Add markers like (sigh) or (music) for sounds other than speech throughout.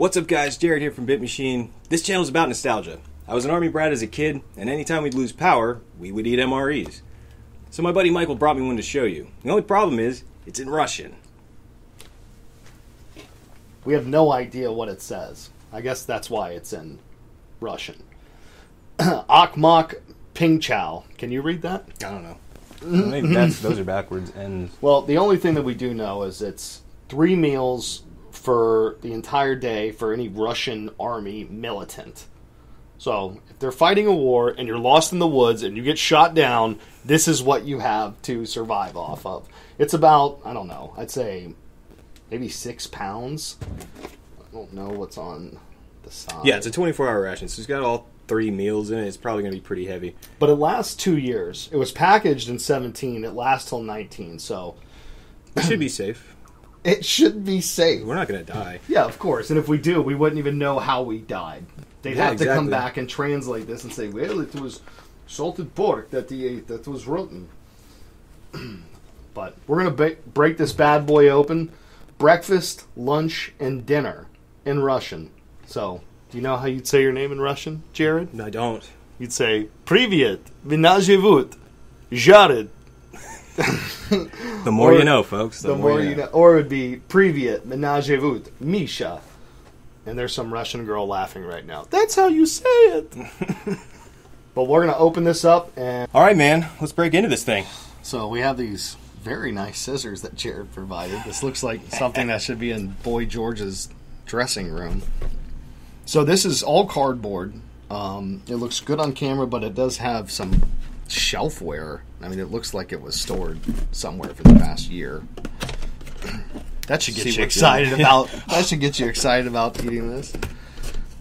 What's up, guys? Jared here from BITmachine. This channel is about nostalgia. I was an army brat as a kid, and anytime we'd lose power, we would eat MREs. So my buddy Michael brought me one to show you. The only problem is, it's in Russian. We have no idea what it says. I guess that's why it's in Russian. (clears throat) Akmak Pingchow. Can you read that? I don't know. (laughs) Maybe that's those are backwards and Well, the only thing that we do know is it's three meals for the entire day for any Russian army militant. So, if they're fighting a war and you're lost in the woods and you get shot down, this is what you have to survive off of. It's about, I don't know, I'd say maybe six pounds. I don't know what's on the side. yeah, it's a 24-hour ration, so it's got all three meals in it. It's probably going to be pretty heavy. But it lasts two years. It was packaged in 17, it lasts till 19, so It should be safe. It should be safe. We're not going to die. Yeah, of course. And if we do, we wouldn't even know how we died. They'd yeah, have to come back and translate this and say, well, it was salted pork that he ate that was rotten. (clears throat) but we're going to ba- break this bad boy open. Breakfast, lunch, and dinner in Russian. So, do you know how you'd say your name in Russian, Jared? No, I don't. You'd say, Privyet, Vinajevut, Jared. (laughs) the more or, you know, folks. The, the more, more, you know. know. Or it would be Privyet, Menajevut, Misha. And there's some Russian girl laughing right now. That's how you say it. (laughs) but we're going to open this up and. All right, man. Let's break into this thing. So we have these very nice scissors that Jared provided. This looks like something that should be in Boy George's dressing room. So this is all cardboard. Um, it looks good on camera, but it does have some shelf wear. I mean, it looks like it was stored somewhere for the past year. (clears throat) That should get See you excited about. (laughs) That should get you excited about eating this.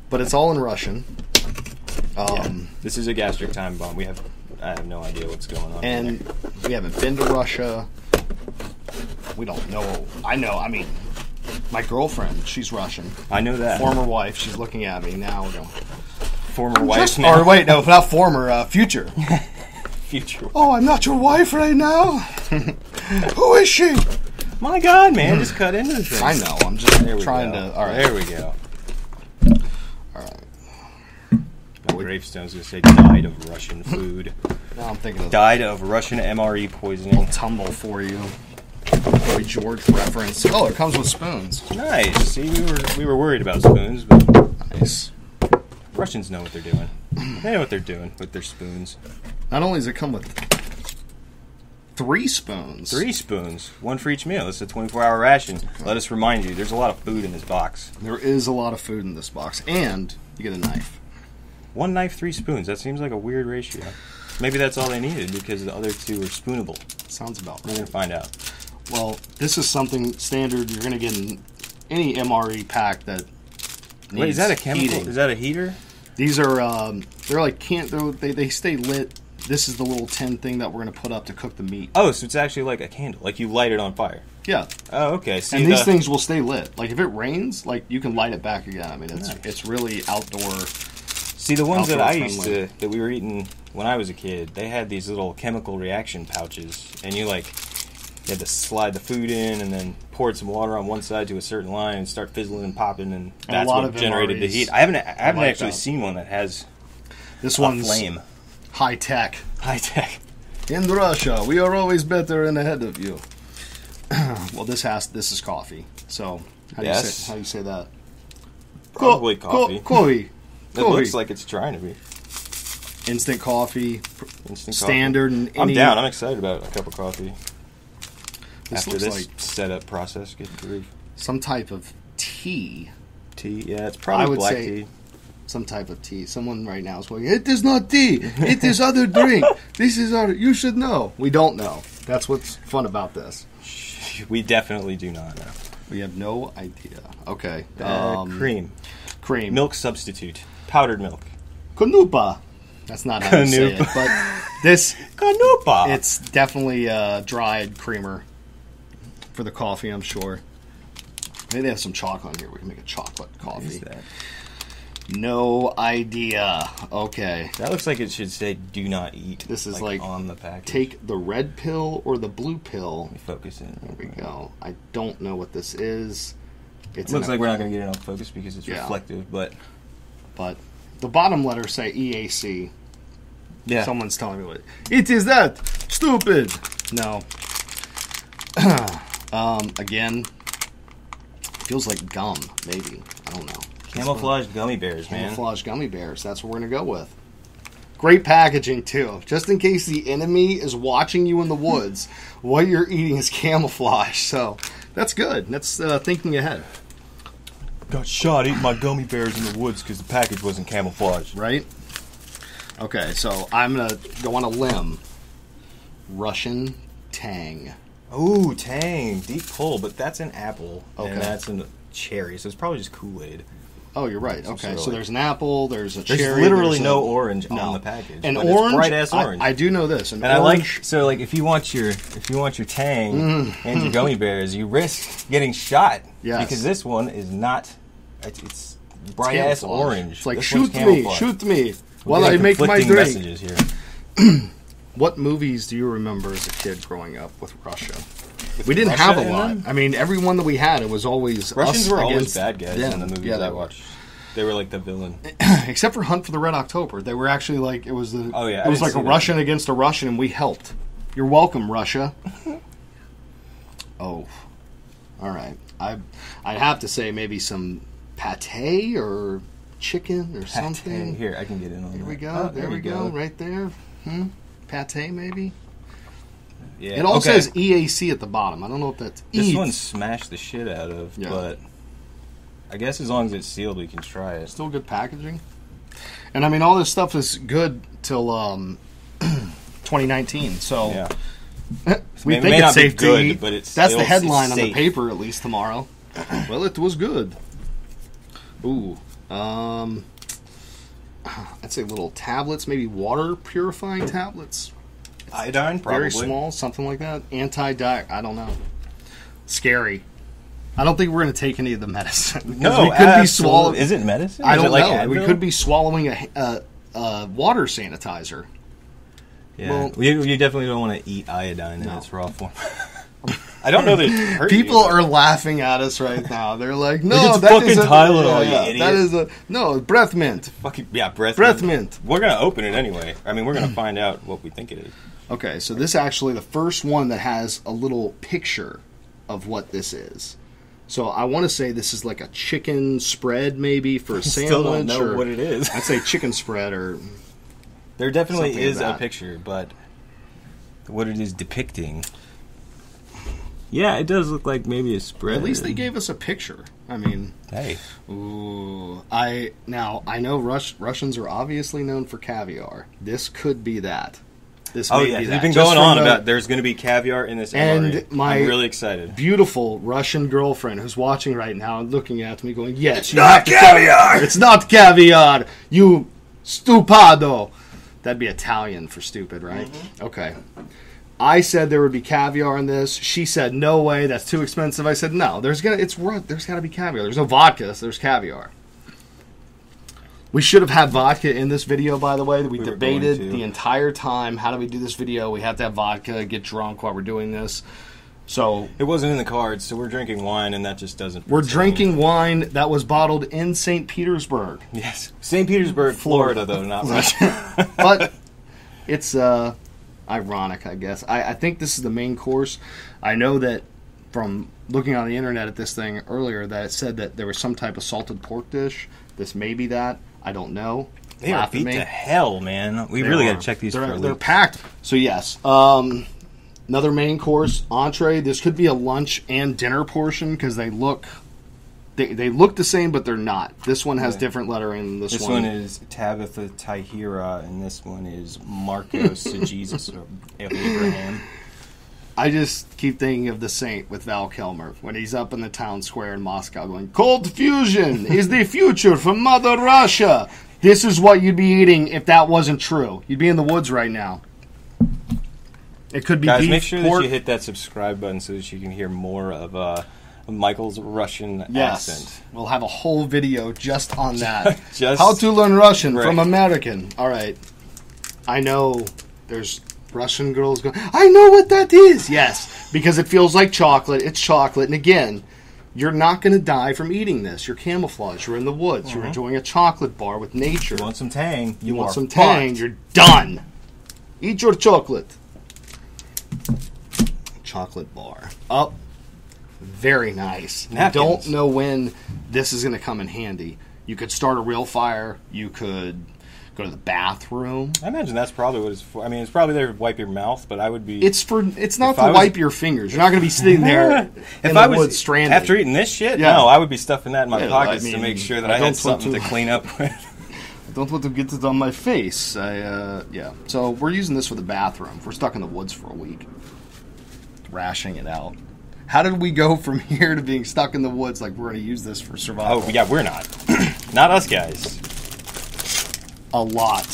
But it's all in Russian. Um, This is a gastric time bomb. We have I have no idea what's going on. and we haven't been to Russia. We don't know. I know. I mean, my girlfriend, she's Russian. I know that Former wife, she's looking at me now. Going, former wife Just- or wait, no, not former, uh, future. (laughs) future. Oh, I'm not your wife right now. (laughs) Who is she? My God, man, just cut into the thing. I know. I'm just There we trying go. to. All right. There we go. All right. My gravestone's gonna say died of Russian food. Now I'm thinking of died of Russian MRE poisoning. I'll tumble for you. Boy George reference. Oh, it comes with spoons. Nice. See, we were we were worried about spoons, but Nice. Russians know what they're doing. (clears throat) They know what they're doing with their spoons. Not only does it come with three spoons. Three spoons, one for each meal. This is a 24-hour ration. Let us remind you, there's a lot of food in this box. There is a lot of food in this box, and you get a knife. One knife, three spoons. That seems like a weird ratio. Maybe that's all they needed because the other two were spoonable. Sounds about We're right. gonna find out. Well, this is something standard you're going to get in any MRE pack that. Wait, is that a chemical? heating. Is that a heater? These are um, they're like can't they're, they they stay lit. This is the little tin thing that we're going to put up to cook the meat. Oh, so it's actually like a candle. Like you light it on fire. Yeah, Oh, okay. See, and these the- things will stay lit. Like if it rains, like you can light it back again. I mean, it's Nice. it's really outdoor. See, the ones that I used to, that we were eating when I was a kid, they had these little chemical reaction pouches, and you like you had to slide the food in and then poured some water on one side to a certain line and start fizzling and popping, and that's lot what of generated the heat. I haven't I haven't like actually that. seen one that has This one's flame. high tech. High tech. In Russia, we are always better and ahead of you. (clears throat) well, this has this is coffee. So how do you Yes. say how do you say that? Probably Co- coffee. co- (laughs) coffee. It looks like it's trying to be instant coffee, instant standard. And Coffee. I'm down. I'm excited about a cup of coffee This after looks this like setup process some type of tea. Tea, yeah, it's probably I would black say- tea. Some type of tea. Someone right now is going. It is not tea. It is other (laughs) drink. This is our. You should know. We don't know. That's what's fun about this. (laughs) We definitely do not know. We have no idea. Okay. Uh, Um, cream, Cream. milk substitute, powdered milk. Kanupa. That's not how you say it. But this (laughs) Canupa. It's definitely uh, dried creamer for the coffee, I'm sure. Maybe they have some chocolate on here. We can make a chocolate What is coffee. that? No idea. Okay. That looks like it should say "Do not eat." This is like, on the package. Take the red pill or the blue pill. Let me focus in. There we go. I don't know what this is. It's It looks like we're not going to get enough focus because it's Yeah. reflective, but but the bottom letters say EAC. yeah. Someone's telling me what it is. That stupid. No. (clears throat) um. Again, feels like gum. Maybe I don't know. Camouflage gummy bears, man. Camouflage gummy bears. That's what we're gonna go with. Great packaging too, just in case the enemy is watching you in the woods. (laughs) what you're eating is camouflage, so that's good. That's uh, thinking ahead, Got shot eating my gummy bears in the woods because the package wasn't camouflaged. right? Okay, so I'm gonna go on a limb. Russian Tang. Ooh, Tang, deep pull, but that's an apple Okay. and that's a cherry, so it's probably just Kool Aid. Oh, you're right. Some Okay, sort of so like- there's an apple. There's a cherry. There's cherry. literally there's no a- orange no. on the package. An orange, bright-ass orange. I, do know this. An And I like so like if you want your if you want your Tang Mm. and your gummy bears, you risk getting shot. Yes. Because this one is not. It's, it's bright ass orange. It's like This shoot me, shoot me, while I make my drink. messages here. (clears throat) What movies do you remember as a kid growing up with Russia? We didn't Russia have a lot. them? I mean, every one that we had, it was always Russians us were always bad guys them. in the movies Yeah, I watched. They were like the villain. (clears throat) Except for Hunt for the Red October, they were actually like it was the. Oh, yeah, it was like a see that. Russian against a Russian, and we helped. You're welcome, Russia. (laughs) oh, all right. I I'd have to say maybe some pate or chicken or something. Here, I can get in on There that. we go. Oh, there, we go. Right there. Hmm. Pate maybe. Yeah. It all okay. says EAC at the bottom. I don't know if that's This one smashed the shit out of, Yeah. but I guess as long as it's sealed, we can try it. still good packaging. And I mean, all this stuff is good till um, (clears throat) 2019. So Yeah. (laughs) we It think may it's not be safe good, to eat. but it's That's the headline on the paper, at least tomorrow. (clears throat) well, it was good. Ooh, um, (sighs) I'd say little tablets, maybe water purifying tablets. Iodine, probably. Very small, something like that. Anti diet. I don't know. Scary. I don't think we're going to take any of the medicine. (laughs) No, we could be swallowing. Is it medicine? I don't like know. We could be swallowing a, a, a water sanitizer. Yeah. well- you, you definitely don't want to eat iodine in No. its raw form. (laughs) I don't know that People you, are laughing at us right now. They're like, "No, it's that fucking is a, Tylenol, you idiot." That is a no breath mint." fucking yeah, breath Breath mint. We're gonna open it anyway. I mean, we're gonna find out what we think it is. Okay, so this actually the first one that has a little picture of what this is. So I want to say this is like a chicken spread, maybe for a sandwich. (laughs) Still don't know or, what it is. I'd say chicken spread or There definitely is a picture, but what it is depicting. Yeah, it does look like maybe a spread. at least they gave us a picture. I mean, Hey, Ooh, I now I know Rus- Russians are obviously known for caviar. This could be that. This oh may yeah, be we've been Just going on the about there's going to be caviar in this And MRE. my- I'm really excited. beautiful Russian girlfriend who's watching right now and looking at me, going, "Yes, you not have to caviar!" It's not caviar. You stupado." That'd be Italian for stupid, right? Mm-hmm. Okay. I said there would be caviar in this. She said, "No way, that's too expensive." I said, "No, there's gonna it's there's got to be caviar. There's no vodka, so there's caviar." We should have had vodka in this video, by the way. That we, We debated the entire time. How do we do this video? We have to have vodka, get drunk while we're doing this. So It wasn't in the cards, so we're drinking wine, and that just doesn't. we're drinking wine that was bottled in St. Petersburg, Yes, St. Petersburg, Florida, though, not (laughs) Russia. but it's uh, ironic, I guess. I, I think this is the main course. I know that from looking on the internet at this thing earlier that it said that there was some type of salted pork dish. This may be that. I don't know. they are Laugh at beat to hell, man. We They really got to check these They're, they're packed. So yes, um, another main course entree. This could be a lunch and dinner portion because they look they, they look the same, but they're not. This one has Yeah. different lettering than this, This one is Tabitha Tahira, and this one is Marcos (laughs) Jesus or Abraham. I just keep thinking of the Saint with Val Kilmer when he's up in the town square in Moscow going, "Cold fusion is the future for Mother Russia." This is what you'd be eating if that wasn't true. You'd be in the woods right now. It could be Guys, beef, make sure pork. that you hit that subscribe button so that you can hear more of uh, Michael's Russian Yes, accent. we'll have a whole video just on (laughs) that. Just- How to learn Russian from American. All right, I know there's Russian girls going. I know what that is. Yes, because it feels like chocolate. It's chocolate, and again, you're not going to die from eating this. You're camouflaged. You're in the woods. You're mm-hmm. enjoying a chocolate bar with nature. You want some tang? You want are some tang? fucked. You're done. Eat your chocolate. Chocolate bar. Up. Very nice. Napkins. don't know when this is going to come in handy. You could start a real fire. You could go to the bathroom. I imagine that's probably what it's for. I mean, it's probably there to wipe your mouth, but I would be. It's for. It's not to was- wipe your fingers. You're not going to be sitting there (laughs) if in I the was stranded. after eating this shit, Yeah. no, I would be stuffing that in my Yeah, pockets I to make sure that I I, had something to- to clean up with. I (laughs) don't want to get it on my face. I, uh, yeah. So we're using this for the bathroom. If we're stuck in the woods for a week, rashing it out. How did we go from (laughs) here to being stuck in the woods like we're going to use this for survival? Oh yeah, we're not, (clears throat) not us guys. A lot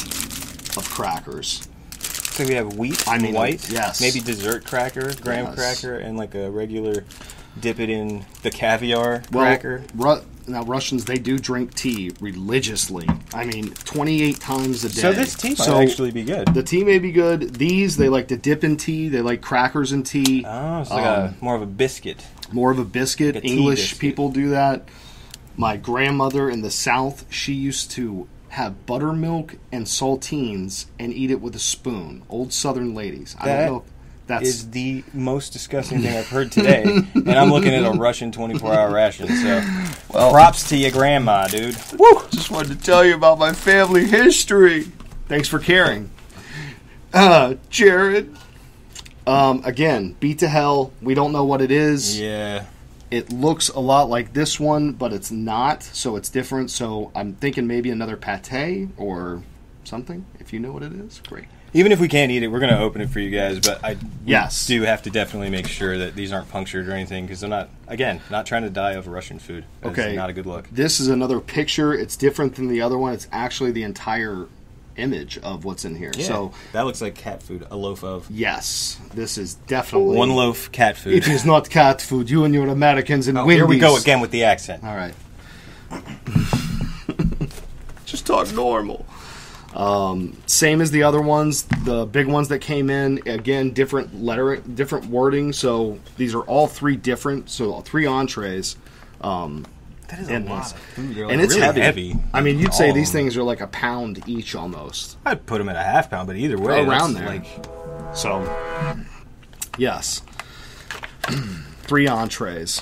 of crackers. So we have wheat, I mean, white, yes. maybe dessert cracker, graham Yes. cracker, and like a regular dip it in the caviar cracker. Ru- now Russians they do drink tea religiously. I mean, 28 times a day. So this tea might actually be good. The tea may be good. These they like to dip in tea. They like crackers in tea. oh, it's like Um, a more of a biscuit. more of a biscuit. Like a English biscuit. people do that. My grandmother in the South, she used to have buttermilk and saltines and eat it with a spoon. Old Southern ladies. I don't know. That's Is the most disgusting thing I've heard today, (laughs) and I'm looking at a Russian 24-hour ration. So, props to your grandma, dude. Woo! Just wanted to tell you about my family history. Thanks for caring. Uh, Jared. Um, again, beat to hell. We don't know what it is. Yeah, It looks a lot like this one, but it's not, so it's different. So I'm thinking maybe another pate or something. If you know what it is, great. Even if we can't eat it, we're gonna open it for you guys. But I Yes. do have to definitely make sure that these aren't punctured or anything because I'm not, again, not trying to die of Russian food. That's Okay. not a good look. This is another picture. It's different than the other one. It's actually the entire image of what's in here. So that looks like cat food. A loaf of yes, this is definitely one loaf cat food. It is not cat food. You and your Americans and Oh, Wendy's. here we go again with the accent. All right. (laughs) Just talk normal. Um, same as the other ones, the big ones that came in. Again, different letter, different wording. So these are all three different. So three entrees. Um, That is and this. food. and it's really heavy. I mean, you'd say these things are like a pound each almost. I'd put them at a half pound, but either way, Around there. Like, So, yes, (clears throat) three entrees.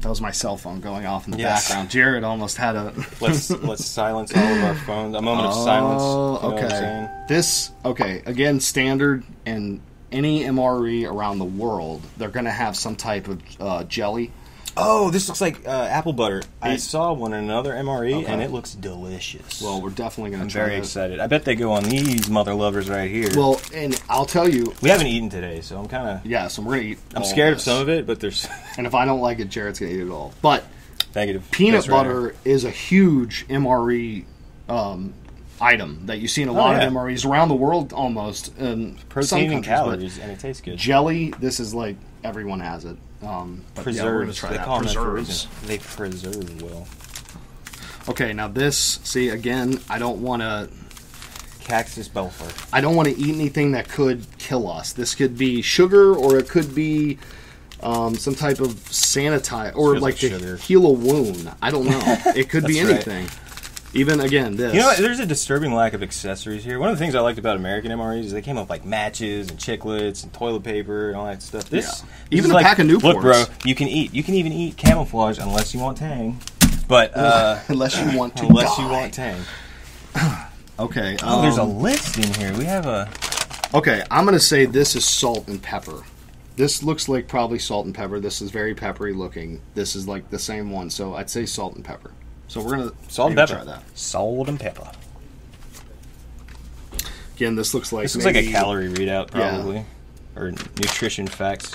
That was my cell phone going off in the Yes. background. Jared almost had a. (laughs) let's let's silence all of our phones. A moment of silence. Oh, you know okay. This okay again standard and any MRE around the world, they're going to have some type of uh, jelly. Oh, this looks like uh, apple butter. I It- saw one in another MRE, Okay. and it looks delicious. Well, we're definitely gonna I'm to try. very this. excited. I bet they go on these mother lovers right here. Well, and I'll tell you, we haven't eaten today, so I'm kind of yeah. So we're going to eat. I'm all scared of this. some of it, but there's (laughs) and if I don't like it, Jared's going to eat it all. But negative. peanut That's right. butter is a huge MRE um, item that you see in a lot Oh, yeah. of MREs around the world, almost. And some protein and countries, calories, and it tastes good. Jelly, this is like everyone has it. Um, but yeah, we're Preserves. they that. call them that for Preserves. They preserve well. Okay, now this. See again, I don't want to. Cactus Belfer. I don't want to eat anything that could kill us. This could be sugar, or it could be um, some type of sanitize, or like, like to sugar. heal a wound. I don't know. (laughs) It could be anything. right. Even again, this. You know, there's a disturbing lack of accessories here. One of the things I liked about American MREs is they came up with, like matches and chiclets and toilet paper and all that stuff. This, Yeah. this Even a like, pack of Look, bro, you can eat. You can even eat camouflage unless you want tang. But (laughs) uh, unless you want to. unless you want tang. (clears throat) Okay. Oh, there's a um, list in here. We have a. Okay, I'm gonna say this is salt and pepper. This looks like probably salt and pepper. This is very peppery looking. This is like the same one, so I'd say salt and pepper. So we're gonna Salt and pepper. Try that Salt and pepper. again. This looks like This looks like a calorie readout, Yeah. probably, or nutrition facts.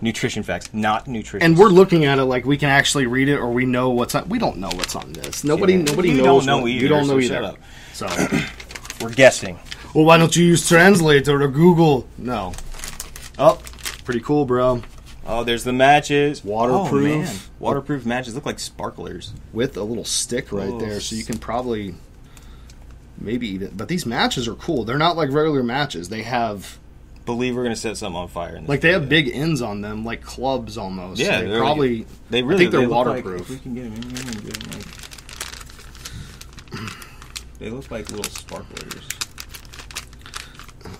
Nutrition facts, not nutrition. And we're looking at it like we can actually read it, or we know what's on. We don't know what's on this. Nobody, Yeah. nobody You knows. don't know what- either, You don't know so either. shut up. So, (clears throat) we're guessing. well, why don't you use Translator or Google? No. Oh, pretty cool, bro. Oh, there's the matches. Waterproof. Oh. Waterproof matches look like sparklers. With a little stick right Oh, there, so you can probably maybe eat it. But these matches are cool. They're not like regular matches. They have believe we're gonna set something on fire. In this Like they have big ends on them, like clubs almost. Yeah, they probably. like- They really think they're they look waterproof. Like, we can get them in here and get 'em, like- (clears throat) they look like little sparklers.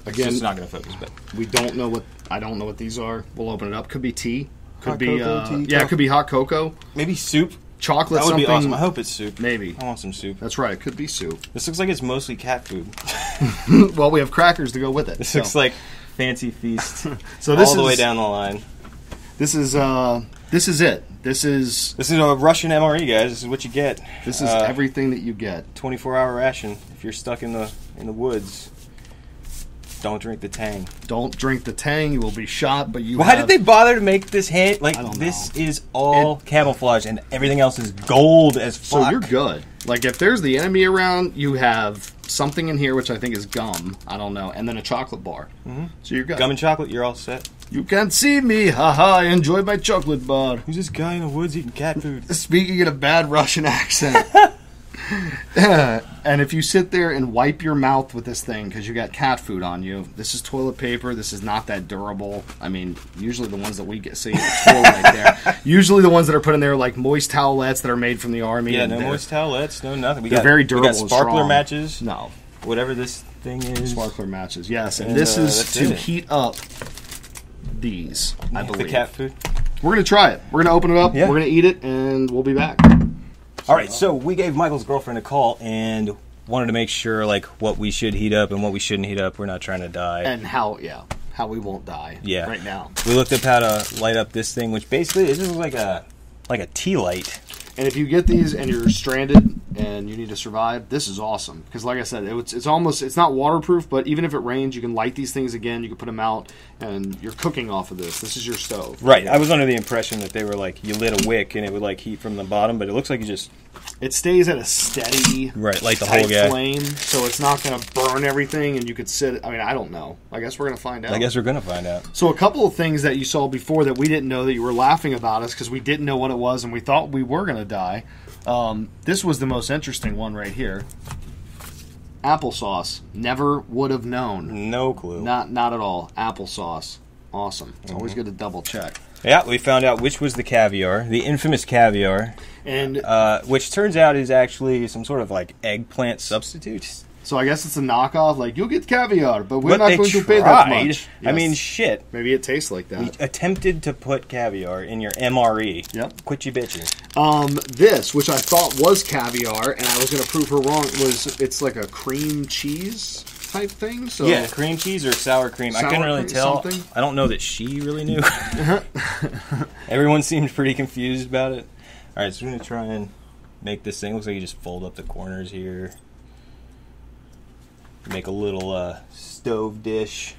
It's Again, just not gonna focus, but we don't know what I don't know what these are. We'll open it up. Could be tea. Could Hot be cocoa, uh, tea, yeah, it could be hot cocoa, maybe soup. chocolate. That would be awesome. I hope it's soup. Maybe I want some soup. that's right. It could be soup. This looks like it's mostly cat food. (laughs) well, we have crackers to go with it. This so. looks like fancy feast (laughs) so. This all the is way down the line. This is uh this is it. This is This is a Russian MRE, guys. This is what you get. this is Uh, everything that you get. 24 hour ration. If you're stuck in the in the woods, don't drink the Tang. Don't drink the Tang. You will be shot. But you. Why have- did they bother to make this hand? Like this is all camouflage, and everything else is gold as So you're good. Like if there's the enemy around, you have something in here which I think is gum. I don't know, and then a chocolate bar. Mm-hmm. So you're good. Gum and chocolate, you're all set. You can't see me. Haha! I enjoy my chocolate bar. Who's this guy in the woods eating cat food? (laughs) Speaking in a bad Russian accent. (laughs) (laughs) and if you sit there and wipe your mouth with this thing because you got cat food on you, this is toilet paper. This is not that durable. I mean, usually the ones that we get see (laughs) right there. Usually the ones that are put in there are like moist towelettes that are made from the army. Yeah, and no moist towelettes, no nothing. We They're got very We durable got sparkler matches, No, whatever this thing is. sparkler matches. Yes, and, And, this uh, is to it. heat up these. I believe the cat food. We're gonna try it. We're gonna open it up. Yeah. We're gonna eat it, and we'll be back. All right, so we gave Michael's girlfriend a call and wanted to make sure like what we should heat up and what we shouldn't heat up. We're not trying to die. And how? Yeah, how we won't die. Yeah. right now. we looked up how to light up this thing, which basically is just like a like a tea light. And if you get these and you're stranded and you need to survive, this is awesome because, like I said, it's, it's almost it's not waterproof, but even if it rains, you can light these things again. You can put them out, and you're cooking off of this. This is your stove. Right. I was under the impression that they were like you lit a wick and it would like heat from the bottom, but it looks like you just It stays at a steady, right like the whole guy. flame, so it's not going to burn everything. And you could sit. I mean, I don't know. I guess we're going to find out. I guess we're gonna find out. So a couple of things that you saw before that we didn't know that you were laughing about us because we didn't know what it was and we thought we were going to die. Um, this was the most interesting one right here. Applesauce. Never would have known. No clue. Not not at all. Applesauce. Awesome. It's always Mm-hmm. good to double check. Yeah, we found out which was the caviar, the infamous caviar, And uh, which turns out is actually some sort of like eggplant substitute. So I guess it's a knockoff. Like you'll get caviar, but we're but not going tried. to pay that much. I mean, shit. maybe it tastes like We that. attempted to put caviar in your MRE. Yep. Quit you bitching. Um, this, which I thought was caviar, and I was going to prove her wrong, was it's like a cream cheese type thing. So Yeah, cream cheese or sour cream. I Sour couldn't really tell. something? I don't know that she really knew. (laughs) (laughs) Everyone seemed pretty confused about it. All right, so we're gonna try and make this thing. Looks like you just fold up the corners here. Make a little uh, stove dish.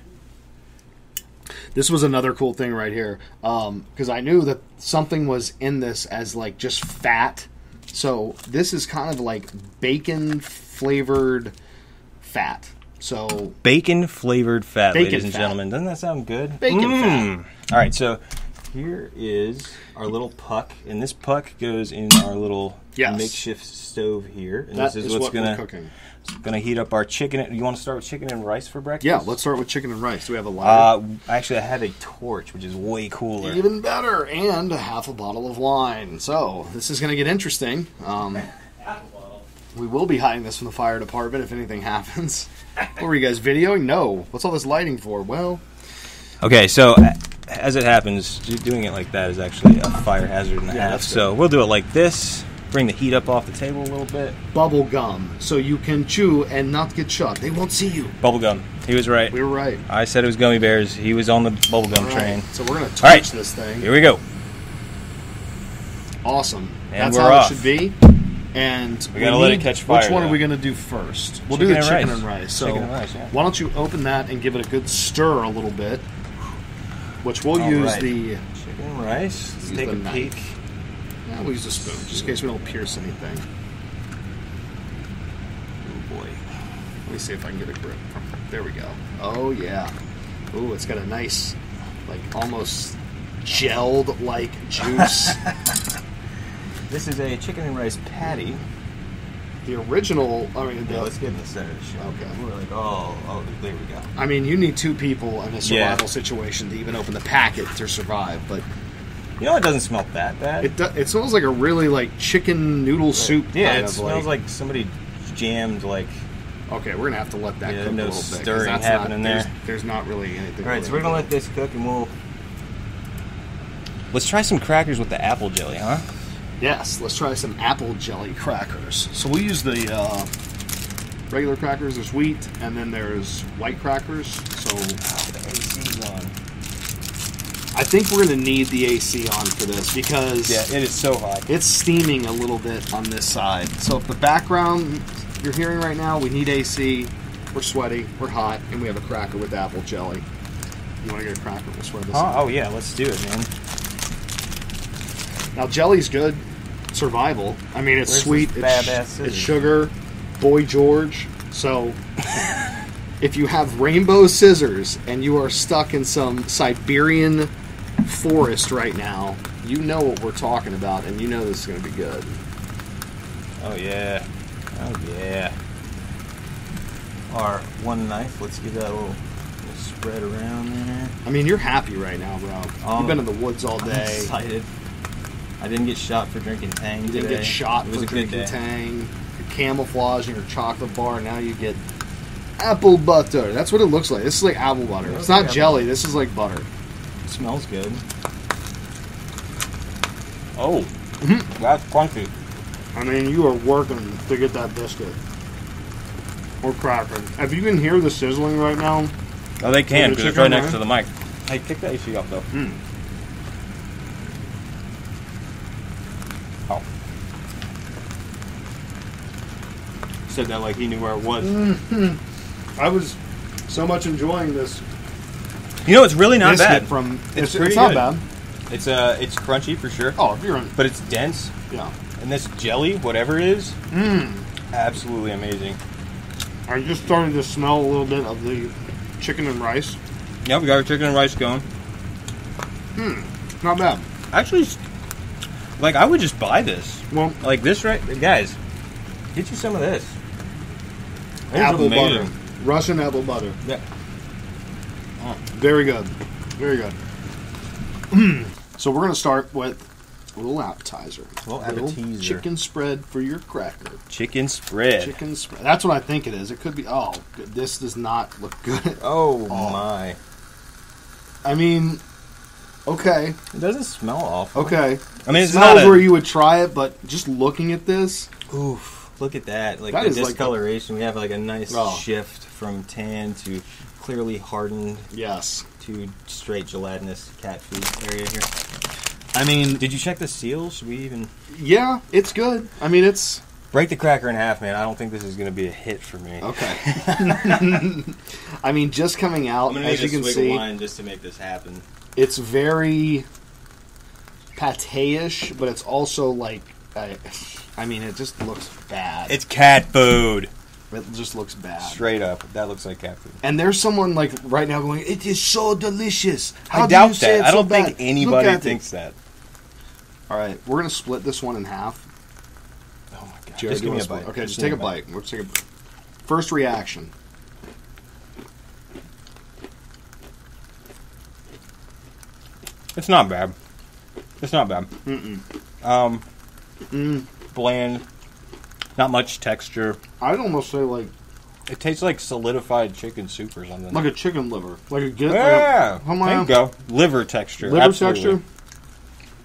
This was another cool thing right here because I knew that something was in this as like just fat. So this is kind of like bacon flavored fat. So Bacon flavored fat, Bacon ladies and fat. gentlemen. Doesn't that sound good? Bacon Mm. All right, so here is our little puck, and this puck goes in our little Yes. makeshift stove here. And that this is, is what's what gonna cooking. gonna heat up our chicken. You want to start with chicken and rice for breakfast? Yeah, let's start with chicken and rice. Do we have a lighter? Uh, actually, I have a torch, which is way cooler. Even better, and a half a bottle of wine. So this is going to get interesting. Um, (laughs) we will be hiding this from the fire department if anything happens. what were you guys videoing? No. What's all this lighting for? Well, Okay, so uh, as it happens, doing it like that is actually a fire hazard and a Yeah, half. So we'll do it like this. Bring the heat up off the table a little bit. bubble gum, so you can chew and not get shot. They won't see you. Bubble gum. He was right. We were right. I said it was gummy bears. He was on the bubblegum All right, train. So we're gonna touch right. this thing. Here we go. Awesome. And That's we're how off. it should be. And We gotta let it catch fire, Which one are we gonna do first? We'll Chicken do the and chicken rice. and rice. So Chicken and rice, yeah. why don't you open that and give it a good stir a little bit? Which we'll All use right. the. Chicken and rice. Let's take a knife. peek. Yeah, we'll use a spoon just in case we don't pierce anything. Oh boy. Let me see if I can get a grip. There we go. Oh yeah. Ooh, it's got a nice, like almost gelled like juice. (laughs) This is a chicken and rice patty. the original. I mean, the, Yeah, let's get in the center of the shot. Okay. We're like, oh, oh, there we go. I mean, you need two people in a Yeah. survival situation to even open the packet to survive. But You know, it doesn't smell that bad. it do, it smells like a really like chicken noodle soup. yeah, kind it of smells like, somebody jammed like. Okay, we're gonna have to let that Yeah, cook no a little bit. 'cause stirring that's happening not, there. There's, there's not really anything. All right, so we're gonna good. let this cook, and we'll. Let's try some crackers with the apple jelly, huh? Yes, let's try some apple jelly crackers. So we'll use the uh, regular crackers. There's wheat, and then there's white crackers. So The AC's on. I think we're gonna need the AC on for this because Yeah, it is so hot. it's steaming a little bit on this side. So if the background you're hearing right now, we need AC. We're sweaty, we're hot, and we have a cracker with apple jelly. You want to get a cracker? We'll sweat this. Oh, oh yeah, let's do it, man. Now jelly's good. Survival. I mean, it's Where's sweet. It's, it's sugar. Boy George. So, (laughs) if you have rainbow scissors and you are stuck in some Siberian forest right now, you know what we're talking about, and you know this is going to be good. Oh yeah, oh yeah. Our one knife. Let's give that a little, little spread around there. I mean, you're happy right now, bro. Um, You've been in the woods all day. I'm excited. I didn't get shot for drinking Tang You didn't get shot It was for a drinking. Tang. Your camouflage in your chocolate bar. Now you get apple butter. That's what it looks like. This is like apple butter. It's not jelly. This is like butter. It smells good. Oh, mm-hmm. that's crunchy. I mean, you are working to get that biscuit or cracker. If you can hear the sizzling right now, Oh, they can because it's chicken right next to the mic. Hey, kick the AC off though. Mm. Oh. Said that like he knew where it was. Mm-hmm. I was so much enjoying this You know, it's really not biscuit bad. from. It's It's, pretty it's not good. bad. It's uh, it's crunchy for sure, Oh, if you're in, but it's dense. yeah. And this jelly, whatever it is, Mmm. absolutely amazing. I just started to smell a little bit of the chicken and rice. Yeah, we got our chicken and rice going. Hmm, not bad. Actually, like I would just buy this. Well, Like this, right, guys? Get you some of this. Apple amazing. butter, Russian apple butter. Yeah. Oh. Very good. Very good. (clears throat) so we're gonna start with a little appetizer. Oh, little A appetizer. chicken spread for your cracker. Chicken spread. Chicken spread. That's what I think it is. It could be. Oh, this does not look good. Oh, Oh. my! I mean, okay, It doesn't smell awful. okay. I mean, it it's smells not a- where you would try it, but just looking at this, Oof! Look at that. Like That the is like a- discoloration. we have like a nice Oh. shift from tan to clearly hardened yes. to straight gelatinous cat food area here. I mean, Did you check the seal? Should we even yeah, it's good. I mean, it's break the cracker in half, man? I don't think this is going to be a hit for me. okay. (laughs) I mean, just coming out, I'm as you a can see, of wine just to make this happen. it's very pate-ish, but it's also like, I, I mean, it just looks bad. It's cat food. It just looks bad. Straight up, that looks like cat food. And there's someone like right now going, "It is so delicious." How I do doubt you say that. I so don't think bad? Anybody at it. thinks that. All right, we're gonna split this one in half. Oh my god! Jared, just give me a split- bite. Okay, just take a bite. We'll take a first reaction. It's not bad. It's not bad. Mm-mm. Um, Mm, bland. Not much texture. I'd almost say like It tastes like solidified chicken soup or something. like a chicken liver, like a good yeah, like a, there you go. Liver texture. liver absolutely. texture.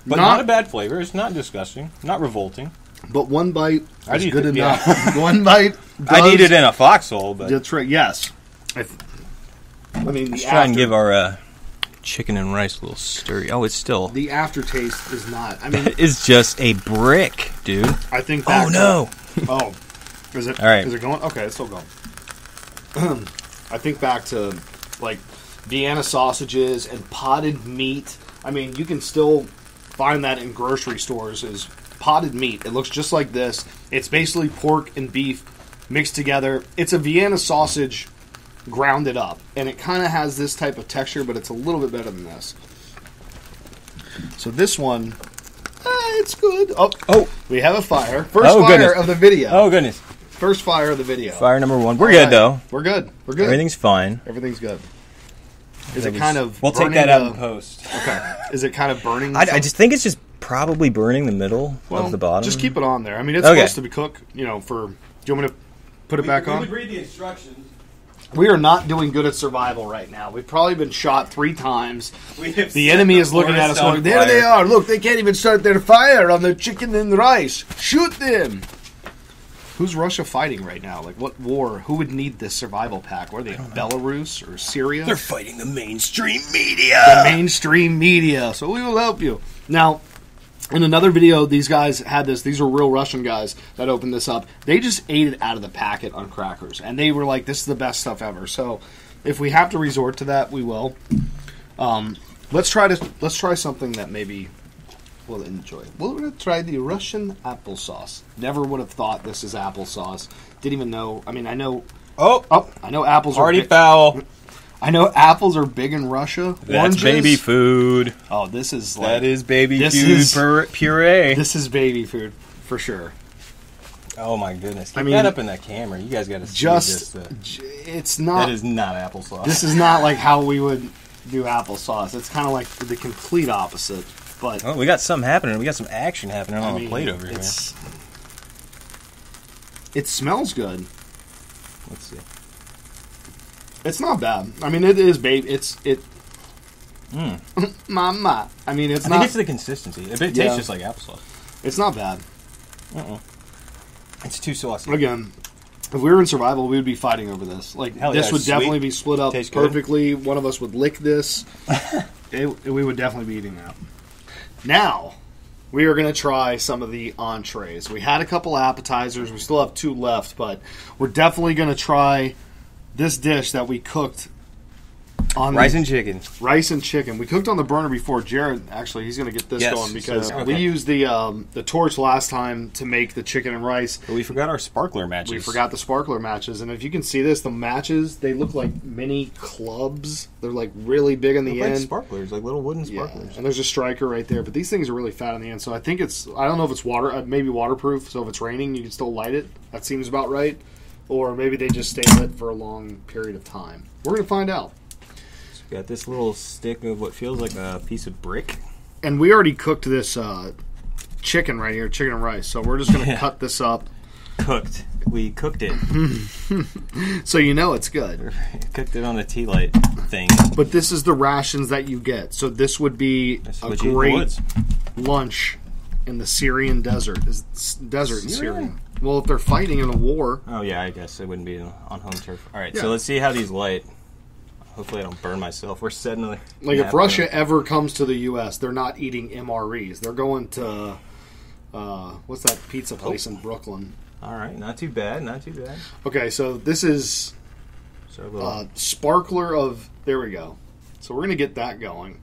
but not, a bad flavor. It's not disgusting. Not revolting. but one bite I'd is eat good it, enough. (laughs) one bite. I'd eat it in a foxhole, but That's right. Yes. If, I mean, the let's try and after- give our uh, chicken and rice a little stir. Oh, it's still. the aftertaste is not. I (laughs) mean, That is just a brick, dude. I think. Back Oh no! Oh, is it? All right. Is it going? Okay, it's still going. (clears throat) I think back to like Vienna sausages and potted meat. I mean, you can still find that in grocery stores Is potted meat. It looks just like this. It's basically pork and beef mixed together. It's a Vienna sausage grounded up, and it kind of has this type of texture, but it's a little bit better than this. So this one, it's good. Oh, Oh, we have a fire. First Oh, fire goodness. of the video. oh goodness! First fire of the video. Fire number one. We're All good right. though. We're good. We're good. Everything's fine. Everything's good. Is That it kind of? We'll take burning that out the- in post. Okay. (laughs) Is it kind of burning? I, I just think it's just probably burning the middle well, of the bottom. Just keep it on there. I mean, it's Okay. supposed to be cooked. You know, for. Do you want me to put it back on? read the instructions. We are not doing good at survival right now. We've probably been shot three times. We have The enemy the is looking at us going, there they are. Look, they can't even start their fire on the chicken and rice. Shoot them. Who's Russia fighting right now? Like, what war? Who would need this survival pack? What are they, Belarus or Syria? They're fighting the mainstream media. the mainstream media. So we will help you. Now, in another video, these guys had this. These were real Russian guys that opened this up. They just ate it out of the packet on crackers, and they were like, "This is the best stuff ever." So, if we have to resort to that, we will. Um, let's try to let's try something that maybe we'll enjoy. We're gonna try the Russian applesauce. Never would have thought this is applesauce. Didn't even know. I mean, I know. Oh, Oh, I know apples are. party foul. I know apples are big in Russia. That's Oranges- baby food. Oh, this is like That is baby This food is- pur- puree. this is baby food for sure. oh my goodness! Keep I mean, that up in that camera. You guys got to Just this. uh, j- it's not. that is not applesauce. this is not like how we would do applesauce. It's kind of like the complete opposite. But Oh, we got something happening. We got some action happening on I the plate over here. it smells good. Let's see. It's not bad. I mean, it is baby. It's it. (laughs) Mm. Mama. I mean, it's I not. think it's the consistency. It tastes Yeah. just like applesauce. it's not bad. Uh-uh. It's too saucy. Again, if we were in survival, we would be fighting over this. Like Hell this yeah, would sweet. definitely be split up Tastes good. perfectly. One of us would lick this. (laughs) it, we would definitely be eating that. Now, we are going to try some of the entrees. We had a couple appetizers. We still have two left, but we're definitely going to try this dish that we cooked on the- Rice and chicken. rice and chicken. We cooked on the burner before. Jared, actually, he's going to get this Yes, going because so- we used the um, the torch last time to make the chicken and rice. But we forgot our sparkler matches. We forgot the sparkler matches, and if you can see this, the matches they look like mini clubs. They're like really big in the like end. sparklers, like little wooden Yeah, sparklers. and there's a striker right there, but these things are really fat in the end. So I think it's I don't know if it's water, uh, maybe waterproof. So if it's raining, you can still light it. That seems about right. Or maybe they just stay lit for a long period of time. We're gonna find out. Got this little stick of what feels like a piece of brick. And we already cooked this uh, chicken right here, chicken and rice. So we're just gonna cut this up Cooked. We cooked it. (laughs) so you know it's good. (laughs) cooked it on a tea light thing. But this is the rations that you get. So this would be That's a what you eat in the great lunch in the Syrian desert. Is desert in Syria? Well, if they're fighting in a war, Oh yeah, I guess it wouldn't be on home turf. All right, Yeah. so let's see how these light. Hopefully, I don't burn myself. We're setting the like if Russia ever comes to the U.S., they're not eating MREs. They're going to uh, what's that pizza place Oh. in Brooklyn? All right, not too bad, not too bad. Okay, so this is So a uh, sparkler of. There we go. So we're gonna get that going.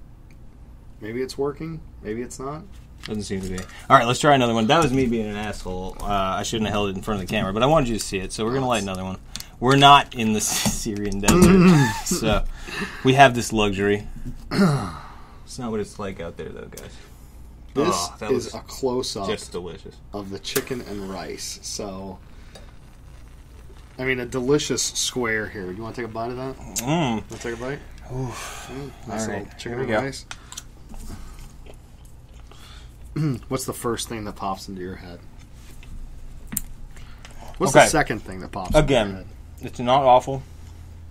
Maybe it's working. Maybe it's not. Doesn't seem to be. All right, let's try another one. That was me being an asshole. Uh, I shouldn't have held it in front of the camera, but I wanted you to see it, so we're gonna light another one. We're not in the (laughs) Syrian desert, (clears throat) so we have this luxury. It's not what it's like out there, though, guys. This Oh, that is a close up Just delicious. of the chicken and rice. So, I mean, a delicious square here. Do you want to take a bite of that? Mmm. Want to take a bite? Mm, nice All little chicken here we and go. rice. (clears throat) What's the first thing that pops into your head? What's the second thing that pops into Again. your head? It's not awful.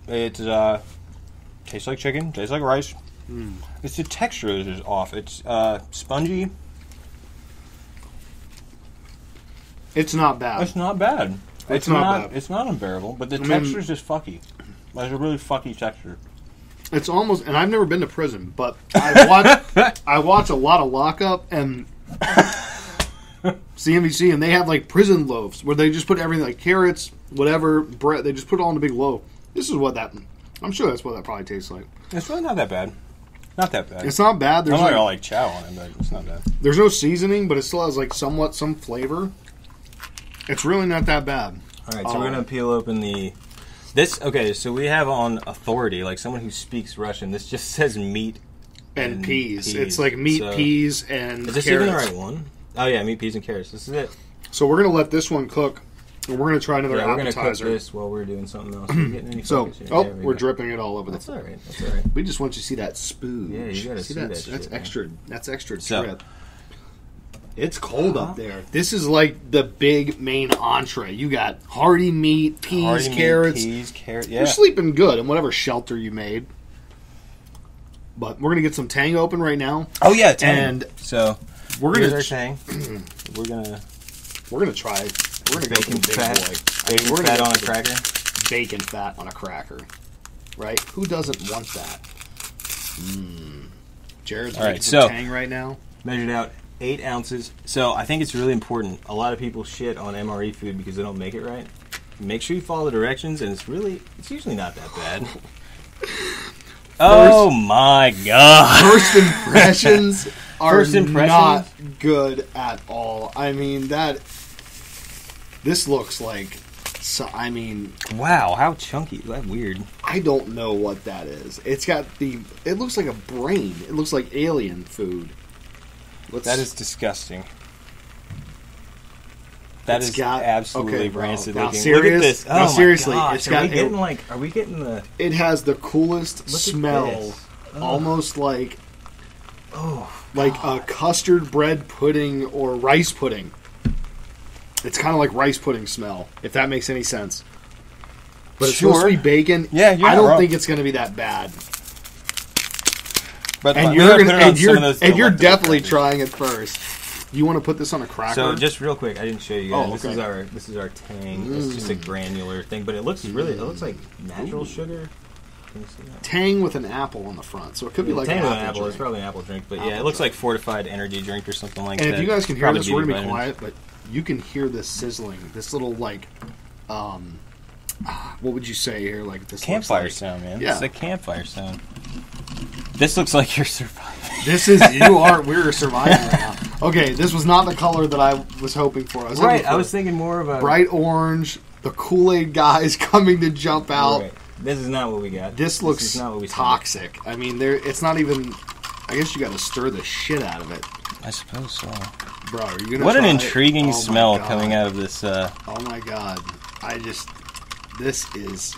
It uh, tastes like chicken. Tastes like rice. Hmm. It's the texture that is off. It's uh, spongy. It's not bad. It's not bad. It's not bad. It's not unbearable, but the mean- texture's just fucky. It's a really fucky texture. It's almost, and I've never been to prison, but I watch, (laughs) I watch a lot of lockup and (laughs) CNBC, and they have like prison loaves where they just put everything like carrots, whatever bread, they just put it all in a big loaf. This is what that. I'm sure that's what that probably tastes like. It's really not that bad. Not that bad. It's not bad. I'm There's not like, gonna like chow on it, but it's not bad. there's no seasoning, but it still has like somewhat some flavor. It's really not that bad. All right, so Oh. we're uh, gonna peel open the. This okay, so we have on authority, like someone who speaks Russian. This just (laughs) says meat. And, And peas. peas, It's like meat, so- peas, and Is this carrots. even the right one? Oh yeah, meat, peas, and carrots. This is it. So we're gonna let this one cook And we're gonna try another Yeah, we're gonna cook this while we're doing something else. Are you getting any (clears throat) So, oh, we we're go. dripping it all over That's the all right. That's all right. We just want you to see that spoon. Yeah, you gotta see that That's shit, man. extra. That's extra So- drip. It's cold Uh-huh. up there. This is like the big main entree. You got hearty meat, peas, Hearty meat, carrots. peas, carrot. Yeah. You're sleeping good in whatever shelter you made. But we're gonna get some Tang open right now. Oh yeah, tang. And so We're gonna our tang. (clears throat) we're gonna we're gonna try. We're gonna go for bacon the big fat, boy. I mean, bacon we're fat on a cracker. Bacon fat on a cracker, right? Who doesn't want that? Mm. Jared's All making right, some so- Tang right now. Measured out eight ounces. So I think it's really important. A lot of people shit on MRE food because they don't make it right. Make sure you follow the directions, and it's really, it's usually not that bad. (laughs) oh my god! First (laughs) impressions are First impressions? not good at all. I mean that. This looks like. So, I mean, Wow, how chunky! That weird. I don't know what that is. It's got the. It looks like a brain. It looks like alien food. Let's, That is disgusting. That It's is got- absolutely okay, rancid Now, looking. serious? Look at this. Oh my seriously, gosh, it's are got we a- getting like? Are we getting the? It has the coolest smell. Ugh. Almost like Oh, like a custard bread pudding or rice pudding. It's kind of like rice pudding smell, if that makes any sense. But it's supposed to be bacon. Yeah, I don't wrong. think it's going to be that bad. but And uh, you're gonna, it and you're, and you're definitely trying it first. You want to put this on a cracker? So just real quick, I didn't show you guys. Oh, This is our this is our tang. It's just a granular thing, but it looks really it looks like natural sugar. See that? tang with an apple on the front, so it could be like tang an with apple. an apple. It's probably an apple drink, but yeah, it looks drink. like fortified energy drink or something like And that. And if you guys can hear Probably this, we're gonna be quiet, but you can hear this sizzling. This little like, um, ah, what would you say here? Like this looks Campfire like- sound, man. Yeah. It's a campfire sound. This looks like you're surviving. This is you (laughs) are we're surviving right now. Okay, this was not the color that I was hoping for. I was Right, for I was thinking more of a bright orange. The Kool Aid guys (laughs) coming to jump out. Right. This is not what we got. This looks is not what we said. toxic. I mean, there. It's not even. I guess you got to stir the shit out of it, I suppose so. bro. Are you gonna? What an try it? intriguing Oh smell coming out of this. Uh, Oh my god! I just. This is.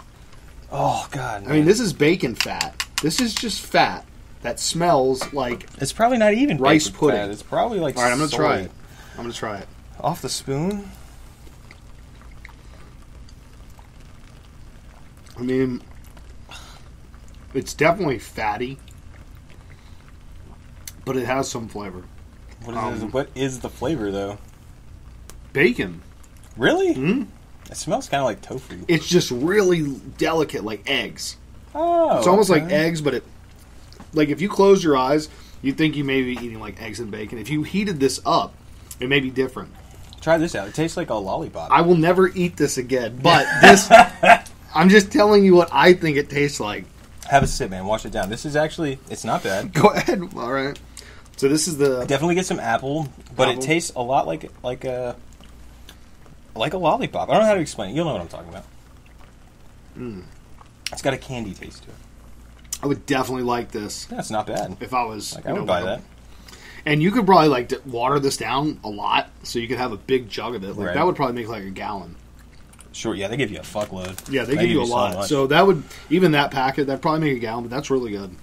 oh God! I mean, this is bacon fat. This is just fat that smells like. it's probably not even Rice pudding. fat. It's probably like. All right, I'm gonna soy. try it. I'm gonna try it. off the spoon. I mean, it's definitely fatty, but it has some flavor. What is, Um, what is the flavor though? Bacon. Really? Mm. It smells kind of like tofu. It's just really delicate, like eggs. Oh, It's almost like eggs, but it like if you close your eyes, you'd think you may be eating like eggs and bacon. If you heated this up, it may be different. Try this out. It tastes like a lollipop. I will never eat this again. But this, (laughs) I'm just telling you what I think it tastes like. Have a sip, man. Wash it down. This is actually. It's not bad. Go ahead. All right. So this is the Definitely get some apple, but Apple. it tastes a lot like like a like a lollipop. I don't know how to explain it. You'll know what I'm talking about. Mm. It's got a candy taste to it. I would definitely like this Yeah, it's not bad. if I was. Like I know, would buy that. And you could probably like water this down a lot, so you could have a big jug of it. Like Right. that would probably make like a gallon. Sure. Yeah, they give you a fuckload. Yeah, they, give you a lot. much. So that would even that packet that probably make a gallon, but that's really good.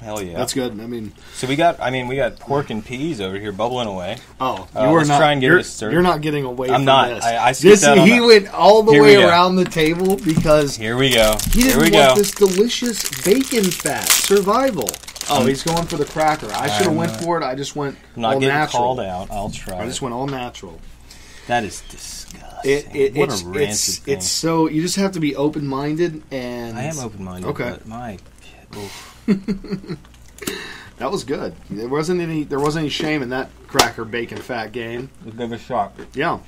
Hell yeah. That's good. I mean, So we got. I mean, we got pork and peas over here bubbling away. oh, Uh, you are not. try and give you're, not getting away. I'm from not. This. I- I this he that. went all the way around the table because Here we go. he didn't we want go. this delicious bacon fat survival. Oh, he's going for the cracker. I should have went not- for it. I just went I'm not all getting natural. called out. I'll try. I just went all natural. That is disgusting. It, it, what it's, a rancid it's, thing. it's so you just have to be open minded and I am open minded. Okay. But my. oof. (laughs) That was good. There wasn't any there wasn't any shame in that cracker bacon fat game. Let's give it a shot. Yeah.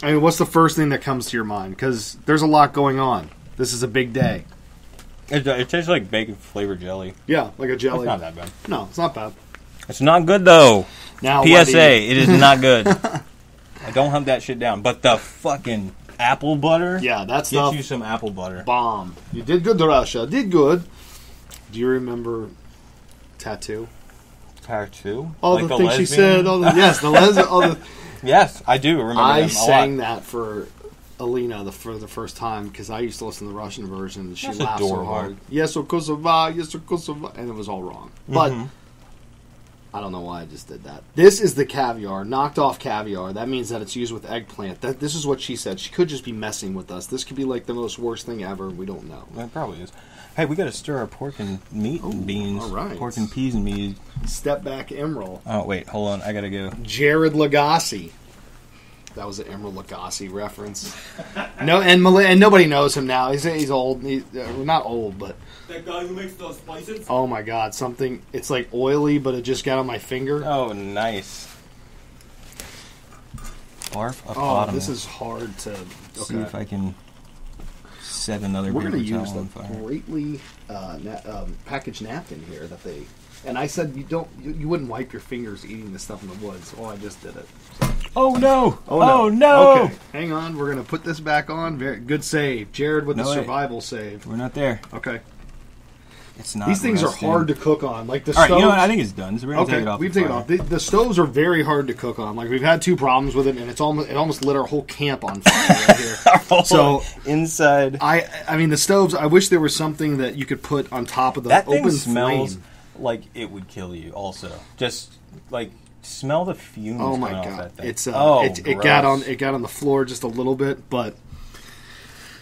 I mean, what's the first thing that comes to your mind? Because there's a lot going on. This is a big day. It, it tastes like bacon flavored jelly. Yeah, like a It's jelly. not that bad. No, it's not bad. It's not good though. Now, PSA, it is not good. (laughs) I don't hunt that shit down. But the fucking apple butter. Yeah, that's Get the you some apple butter. bomb. You did good, Russia. Did good. Do you remember tattoo? Tattoo? All Like the a things she said. All the, yes, the les- all the (laughs) Yes, I do remember I sang lot. that for Alina the, for the first time because I used to listen to the Russian version. and She That's laughed so hard. Yes, of Kosovo, yes, of Kosovo, and it was all wrong. But Mhm. I don't know why I just did that. This is the caviar, knocked off caviar. That means that it's used with eggplant. That this is what she said. She could just be messing with us. This could be like the most worst thing ever. We don't know. It probably is. Hey, we got to stir our pork and meat and beans. all right. Pork and peas and meat. Step back, Emeril. Oh wait, hold on. I gotta go. Jared Lagasse. That was an Emeril Lagasse reference. No, and Mal- and nobody knows him now. He's he's old. He's uh, not old, but That guy who makes those spices? oh my god, something. It's like oily, but it just got on my finger. Oh, nice. Barf a Oh, this is hard to. See Okay. if I can set another We're going to use the greatly uh, na- um, packaged napkin here that they. And I said you don't, you, you wouldn't wipe your fingers eating this stuff in the woods. Oh, I just did it. Oh no! Oh no! no! Okay, hang on. We're gonna put this back on. Very good save, Jared with No, the wait. survival save. We're not there. Okay, It's not. these things are hard to cook on. Like the All right, stoves. you know what? I think it's done. So we're gonna okay, take it off. we've taken off. The, the stoves are very hard to cook on. Like we've had two problems with it, and it's almost it almost lit our whole camp on fire right here. (laughs) So inside, I I mean the stoves. I wish there was something that you could put on top of the that open smells flame. like it would kill you. Also, just like smell the fumes. Oh my god! It's uh, oh, it, it got on it got on the floor just a little bit, but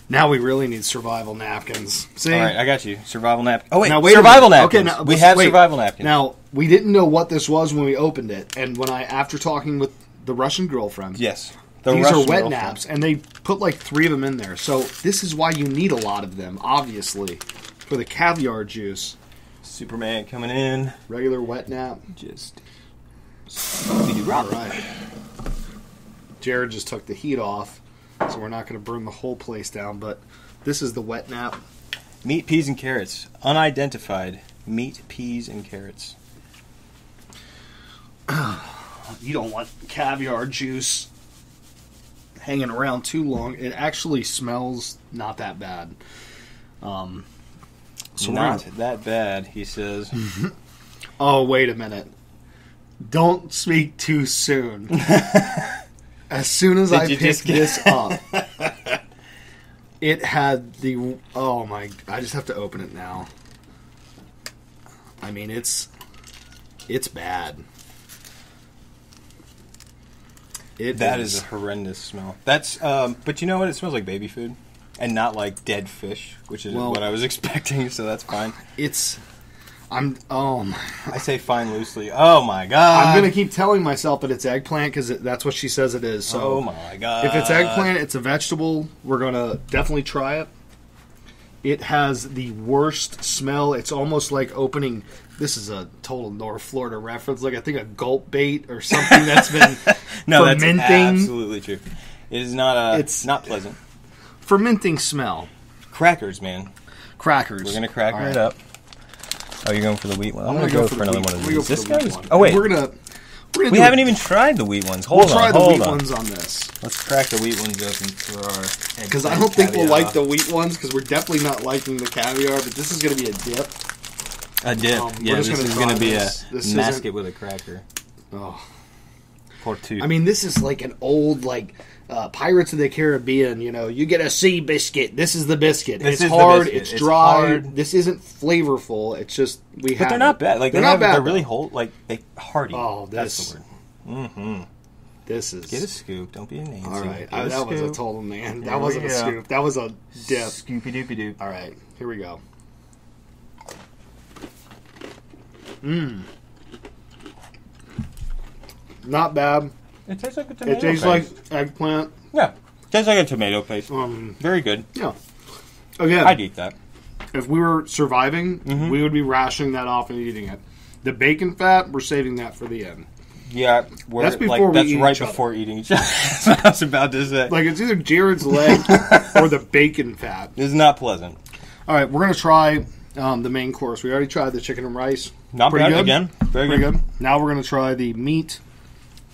now we really need survival napkins. See, All right, I got you. Survival napkin. Oh wait, now wait survival napkins. Okay, now, we have wait. survival napkins. Now we didn't know what this was when we opened it, and when I after talking with the Russian girlfriend, yes, the these Russian are wet girlfriend. naps, and they put like three of them in there. So this is why you need a lot of them, obviously, for the caviar juice. Superman coming in. Regular wet nap. Just. All right. Jared just took the heat off, so we're not going to burn the whole place down. But this is the wet nap. Meat, peas, and carrots. Unidentified. Meat, peas, and carrots. (clears throat) You don't want caviar juice hanging around too long. It actually smells not that bad. Um, so Not gonna- that bad, he says. (laughs) oh, wait a minute! Don't speak too soon. (laughs) as soon as Did I picked get- this (laughs) up, it had the oh my! I just have to open it now. I mean, it's it's bad. It That is a horrendous smell. That's, um, but you know what? It smells like baby food, and not like dead fish, which is Well- what I was (laughs) expecting. So that's fine. it's. I'm oh my, I say fine loosely. Oh my god! I'm gonna keep telling myself that it's eggplant because that's what she says it is. So oh my god! if it's eggplant, it's a vegetable. We're gonna definitely try it. It has the worst smell. It's almost like opening. This is a total North Florida reference, like I think a gulp bait or something that's been (laughs) no, that's fermenting. absolutely true. It is not. a. It's- it's not pleasant. fermenting smell. Crackers, man. Crackers. We're gonna crack All it right. up. Oh, you're going for the wheat one. I'm, I'm gonna, gonna go, for for another wheat- one of I'm gonna go these. This the guy wheat was. Oh wait, we're gonna. We're gonna we haven't a- even tried the wheat ones. We'll Hold try on, the hold wheat on. ones on this Let's crack the wheat ones open for our. because I don't think we'll like the wheat ones because we're definitely not liking the caviar. But this is gonna be a dip. a dip. Um, we're yeah, this gonna is gonna be this. a This mask isn't- it with a cracker. Oh. Two. I mean, this is like an old like uh, Pirates of the Caribbean. You know, you get a sea biscuit. This is the biscuit. This it's hard. biscuit. It's It's dry. hard. This isn't flavorful. It's just we have. but they're not bad. Like they're they're, not bad. They're really whole. Like they hearty. Oh, that's this- the word. Mm-hmm. This is Get a scoop. Don't be a Nancy. all right. I, a that was a total man. That wasn't a scoop. That was a dip. Scoopy doopy doop. All right, here we go. Mmm. Not bad. It tastes like a tomato It tastes paste. like eggplant. yeah, tastes like a tomato paste. Um, Very good. yeah. Again, I'd eat that. if we were surviving, Mm-hmm. we would be rationing that off and eating it. The bacon fat, we're saving that for the end. Yeah, That's before like, we that's right each other. before eating each other. (laughs) that's what I was about to say. Like it's either Jared's leg or the bacon fat. This is not pleasant. All right, we're gonna try um, the main course. We already tried the chicken and rice. Not Pretty bad good. again. Very Pretty good. good. Now we're gonna try the meat,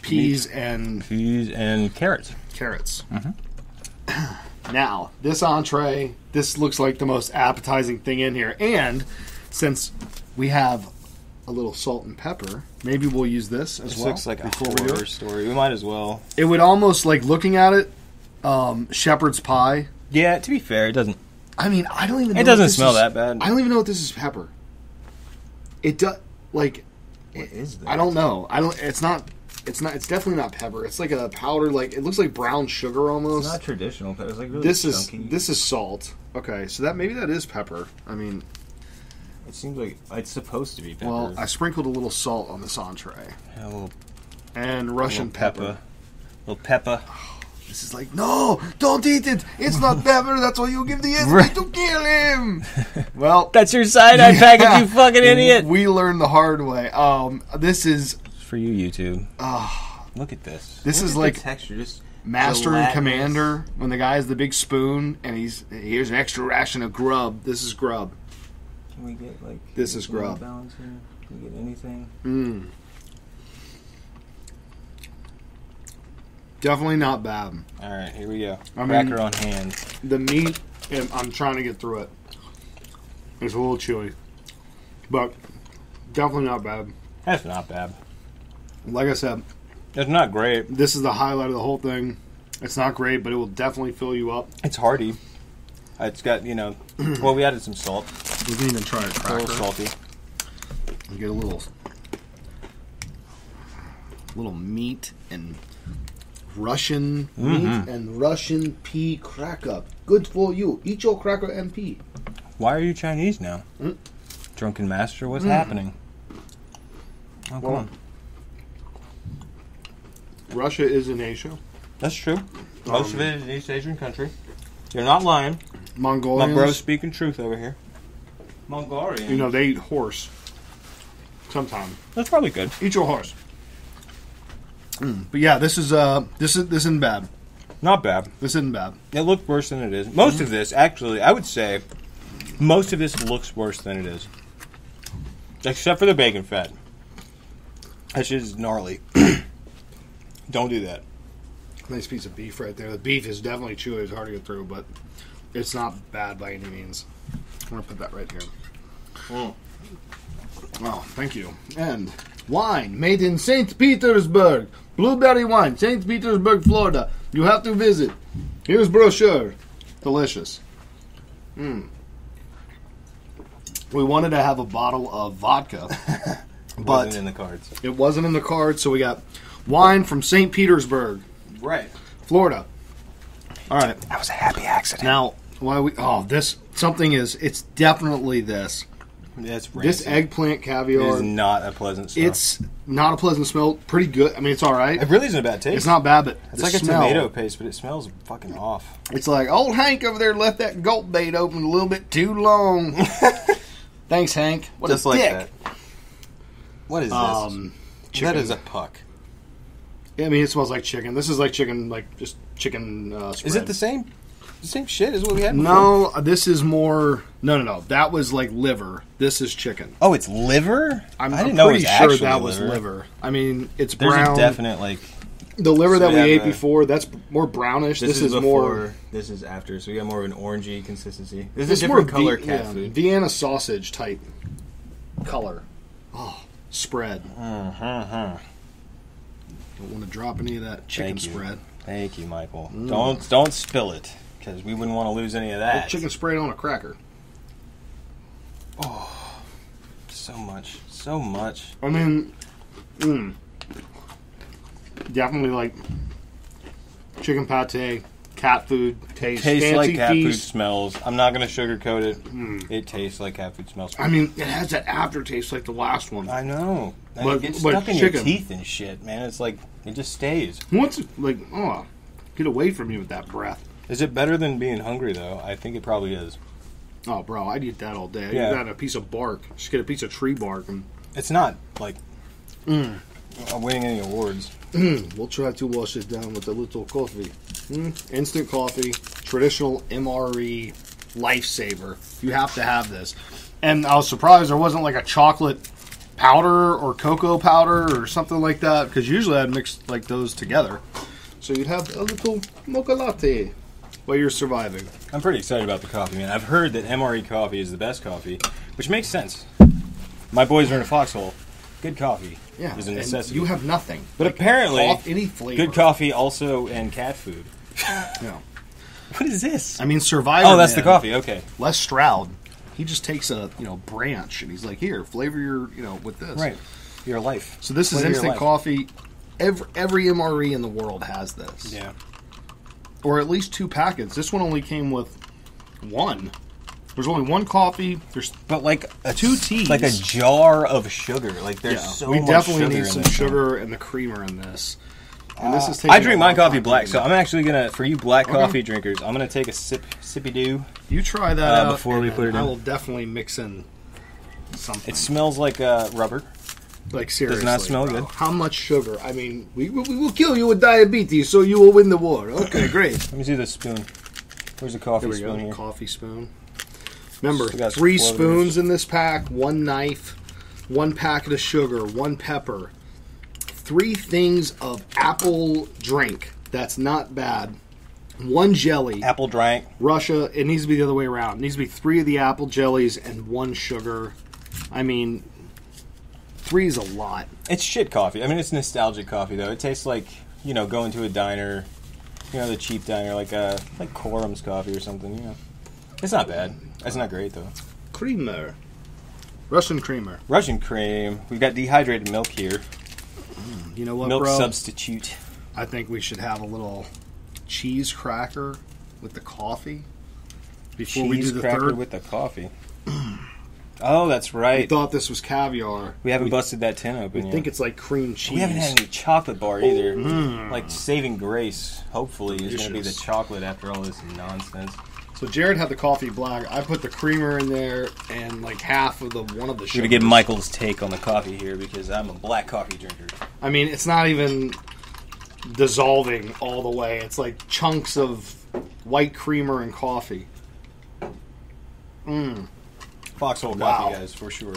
peas, and Peas and carrots. carrots. Mm-hmm. (clears throat) Now, this entree, this looks like the most appetizing thing in here. And since we have a little salt and pepper. Maybe we'll use this as This well. looks like a before we horror story. We might as well. It would almost like looking at it, um, shepherd's pie. Yeah, to be fair, it doesn't. I mean, I don't even. know It doesn't this smell is- that bad. I don't even know if this is pepper. It does like What is this? I don't know. I don't. It's not. It's not. It's definitely not pepper. It's like a powder. Like it looks like brown sugar almost. It's not traditional. Pepper. it's like really this chunky. is this is salt. Okay, so that maybe that is pepper. I mean, It seems like it's supposed to be pepper. well, I sprinkled a little salt on this entree Yeah, a little, and Russian little pepper. pepper. little pepper. (sighs) This is like, no, don't eat it. It's not (laughs) pepper. That's why you give the enemy Right. to kill him. (laughs) Well, That's your cyanide package, you fucking (laughs) idiot. We learned the hard way. Um, this is For you, YouTube. uh, Look at this. This Look is at like the texture. Just Master and gelatinous. Commander when the guy has the big spoon and he's here's an extra ration of grub. This is grub. Can we get like This is grub. balance here? Can we get anything? Mm. Definitely not bad. All right, here we go. I mean- Cracker on hand. The meat, I'm trying to get through it. It's a little chewy, but definitely not bad. That's not bad. Like I said, It's not great. this is the highlight of the whole thing. It's not great, but it will definitely fill you up. It's hearty. It's got you know. (clears throat) well, we added some salt. We didn't even try a It's a cracker. little salty. and get a little little meat and Russian meat Mhm. and Russian pea cracker. Good for you. Eat your cracker and pea. Why are you Chinese now? Mm. Drunken master, what's Mm. happening? Oh, come Well, on. Russia is in Asia. That's true. Most Um, of it is an East Asian country. You're not lying. My Mongolians, bro's speaking truth over here. Mongolian. you know, they eat horse. Sometimes that's probably good. eat your horse. Mm, But yeah, this is uh, this is this isn't bad. Not bad. This isn't bad. It looked worse than it is. Most of this, actually, I would say, most of this looks worse than it is. Except for the bacon fat. That shit is gnarly. (clears throat) Don't do that. Nice piece of beef right there. The beef is definitely chewy. It's hard to get through, but it's not bad by any means. I'm gonna put that right here. Mm. Oh, thank you. And wine made in St. Petersburg. Blueberry wine, St. Petersburg, Florida. You have to visit. Here's brochure. Delicious. Mm. We wanted to have a bottle of vodka, (laughs) It Wasn't but in the cards. it wasn't in the cards, so we got wine from St. Petersburg, Right. Florida. All right. That was a happy accident. Now, why we? Oh, this something is. It's definitely this. That's This rancid. eggplant It caviar. is not a pleasant smell. It's not a pleasant smell. Pretty good. I mean, it's all right. It really isn't a bad taste. It's not bad, but It's the like smell, a tomato paste, but it smells fucking off. It's like old Hank over there left that gulp bait open a little bit too long. (laughs) Thanks, Hank. What Just a like dick. that. What is this? Um, that chicken. is a puck. I mean, it smells like chicken. This is like chicken, like just chicken. Uh, Is it the same? The same shit as what we had? before? No, this is more. No, no, no. That was like liver. This is chicken. Oh, it's liver. I'm, I didn't I'm know it pretty was sure actually that was liver. I mean, it's There's brown. a definite like. the liver So that we we ate a- before, that's more brownish. This, is, before. more. This is after, so we got more of an orangey consistency. This, This is a is more different color Vi- cat yeah, food. Vienna sausage type color. Oh, spread. Uh-huh. Don't want to drop any of that chicken Thank spread. Thank you, Michael. Mm. Don't don't spill it because we wouldn't want to lose any of that. chicken spread on a cracker. Oh, so much, so much. I mean, mm, definitely like chicken pate, cat food taste. Tastes fancy like cat food smells. I'm not gonna sugarcoat it. Mm. It tastes like cat food smells. I mean, it has that aftertaste like the last one. I know. And it gets stuck in chicken. your teeth and shit, man. It's like it just stays. What's like? Oh, get away from me with that breath. Is it better than being hungry though? I think it probably is. Oh, bro, I'd eat that all day. I'd Yeah. eat that a piece of bark. Just get a piece of tree bark and It's not like Mm. uh, winning any awards. we'll try to wash it down with a little coffee. Mm, instant coffee, traditional MRE lifesaver. You have to have this. And I was surprised there wasn't like a chocolate powder or cocoa powder or something like that because usually I'd mix like those together. So you'd have a little mocha latte while you're surviving. I'm pretty excited about the coffee, man. I've heard that MRE coffee is the best coffee, which makes sense. My boys are in a foxhole. Good coffee Yeah, is a and necessity. you have nothing. but apparently, Coff- any flavor. good coffee also and cat food. No. (laughs) What is this? I mean, Survivor. Oh, that's the coffee. Okay. Les Stroud. He just takes a you know branch and he's like, here, flavor your you know with this. Right. Your life. So this is Flavor your instant coffee. Every every MRE in the world has this. Yeah. or at least two packets. This one only came with one. There's only one coffee. There's But like a Two teas. like a jar of sugar. Like there's yeah, so we definitely need some sugar and the creamer in this. And this is. I drink my coffee black, so. I'm actually gonna for you black Okay. coffee drinkers, I'm gonna take a sip sippy do. you try that uh, out before we and put it in. I in. will definitely mix in something. It smells like uh, rubber. like seriously, does not smell bro. good. How much sugar? I mean, we, will- we will kill you with diabetes, so you will win the war. Okay, great. Let me see the spoon. Where's the coffee There we spoon go. here? Coffee spoon. Remember, Still got three spoons in this pack, one knife, one packet of sugar, one pepper, three things of apple drink. That's not bad. One jelly. Apple drink. Russia, it needs to be the other way around. It needs to be three of the apple jellies and one sugar. I mean, three is a lot. It's shit coffee. I mean, it's nostalgic coffee though. It tastes like you know going to a diner, you know the cheap diner like uh like Quorum's coffee or something. You know, it's not bad. It's not great though. Creamer. Russian creamer. Russian cream. We've got dehydrated milk here. Mm, you know what, milk bro? substitute. I think we should have a little cheese cracker with the coffee before we do the cracker third. with the coffee. (clears throat) oh, that's right. we thought this was caviar. We haven't we, busted that tin we open yet. think it's like cream cheese. we haven't had any chocolate bar either. Mm. Like saving grace, hopefully, is going to be the chocolate after all this nonsense. So Jared had the coffee black. I put the creamer in there and like half of the one of the We're gonna get Michael's take on the coffee here because I'm a black coffee drinker. I mean, it's not even dissolving all the way. It's like chunks of white creamer and coffee. Mmm. Foxhole Wow. coffee, guys, for sure.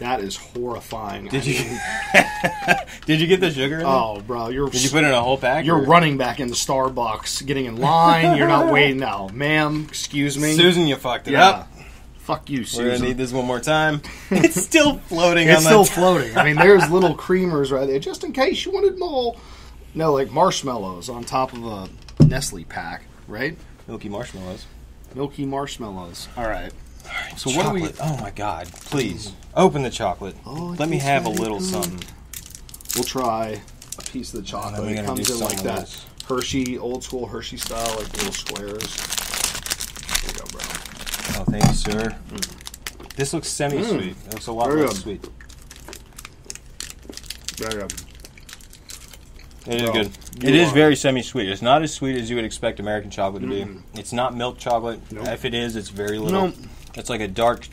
That is horrifying. Did I you mean, (laughs) did you get the sugar? In oh, bro, you're Did you put in a whole pack? You're or- running back into Starbucks, getting in line. You're not (laughs) waiting now, ma'am. Excuse me. Susan, you fucked it yeah. up. Fuck you, Susan. We're gonna need this one more time. (laughs) it's still floating it's still the. floating. I mean, there's little creamers right there, just in case you wanted more. No, like marshmallows on top of a Nestle pack, right? Milky marshmallows. Milky marshmallows. All right. So what do we? Chocolate. Oh my god! Please open the chocolate. Oh, Let me have a little good. something. We'll try a piece of the chocolate. we're It gonna comes do in like that this. Hershey, old school Hershey style, like little squares. There you go, bro. Oh, thank you, sir. This looks semi-sweet. It looks a lot Mm. Very less good. sweet. There you go. It is Well, good. you It is are- very semi-sweet. It's not as sweet as you would expect American chocolate to be. It's not milk chocolate. Nope. If it is, it's very little. Nope. It's like a dark,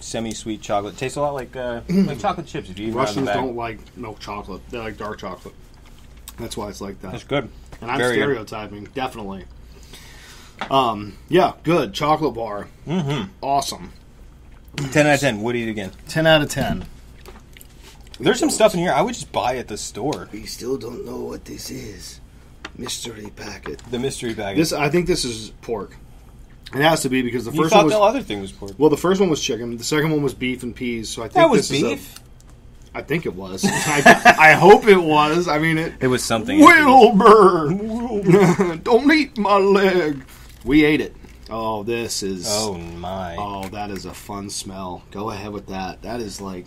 semi-sweet chocolate. tastes a lot like uh, (clears throat) like chocolate chips. If you eat Russians around the bag. don't like milk chocolate. They like dark chocolate. That's why it's like that. That's good. And I'm Very good. stereotyping, definitely. Um, yeah, good chocolate bar, Mm-hmm. awesome. Ten out of ten. Would eat again. Ten out of ten. There's some stuff in here I would just buy at the store. We still don't know what this is. Mystery packet. The mystery packet. This, I think, this is pork. It has to be because the you first thought one the was other thing was pork. well, the first one was chicken. The second one was beef and peas. So I think That was this is a- beef. I think it was. (laughs) I, I hope it was. I mean, it. It was something. Wilbur, (laughs) don't eat my leg. We ate it. Oh, this is. Oh my! Oh, that is a fun smell. Go ahead with that. That is like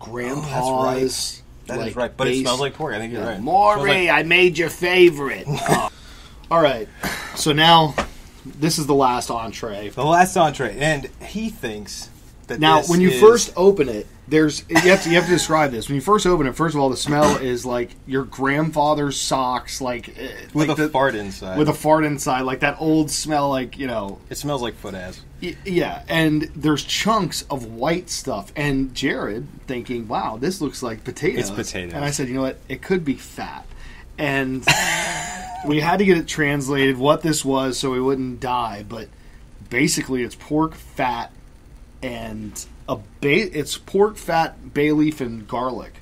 Oh, grandpa's. That is like, right, but it smells like pork. I think you're Yeah. right. It Maury, like- I made your favorite. (laughs) Oh. All right. So now, this is the last entree. the last entree, and he thinks that Now, when you is- first open it, there's you have to you have to describe this. When you first open it, first of all, the smell is like your grandfather's socks, like eh, with like a the- fart inside, with a fart inside, like that old smell, like you know, it smells like foot ass. Y- Yeah, and there's chunks of white stuff. And Jared thinking, "Wow, this looks like potatoes." It's potatoes. And I said, "You know what? It could be fat." And we had to get it translated what this was so we wouldn't die. But basically, it's pork fat and a ba- It's pork fat, bay leaf, and garlic.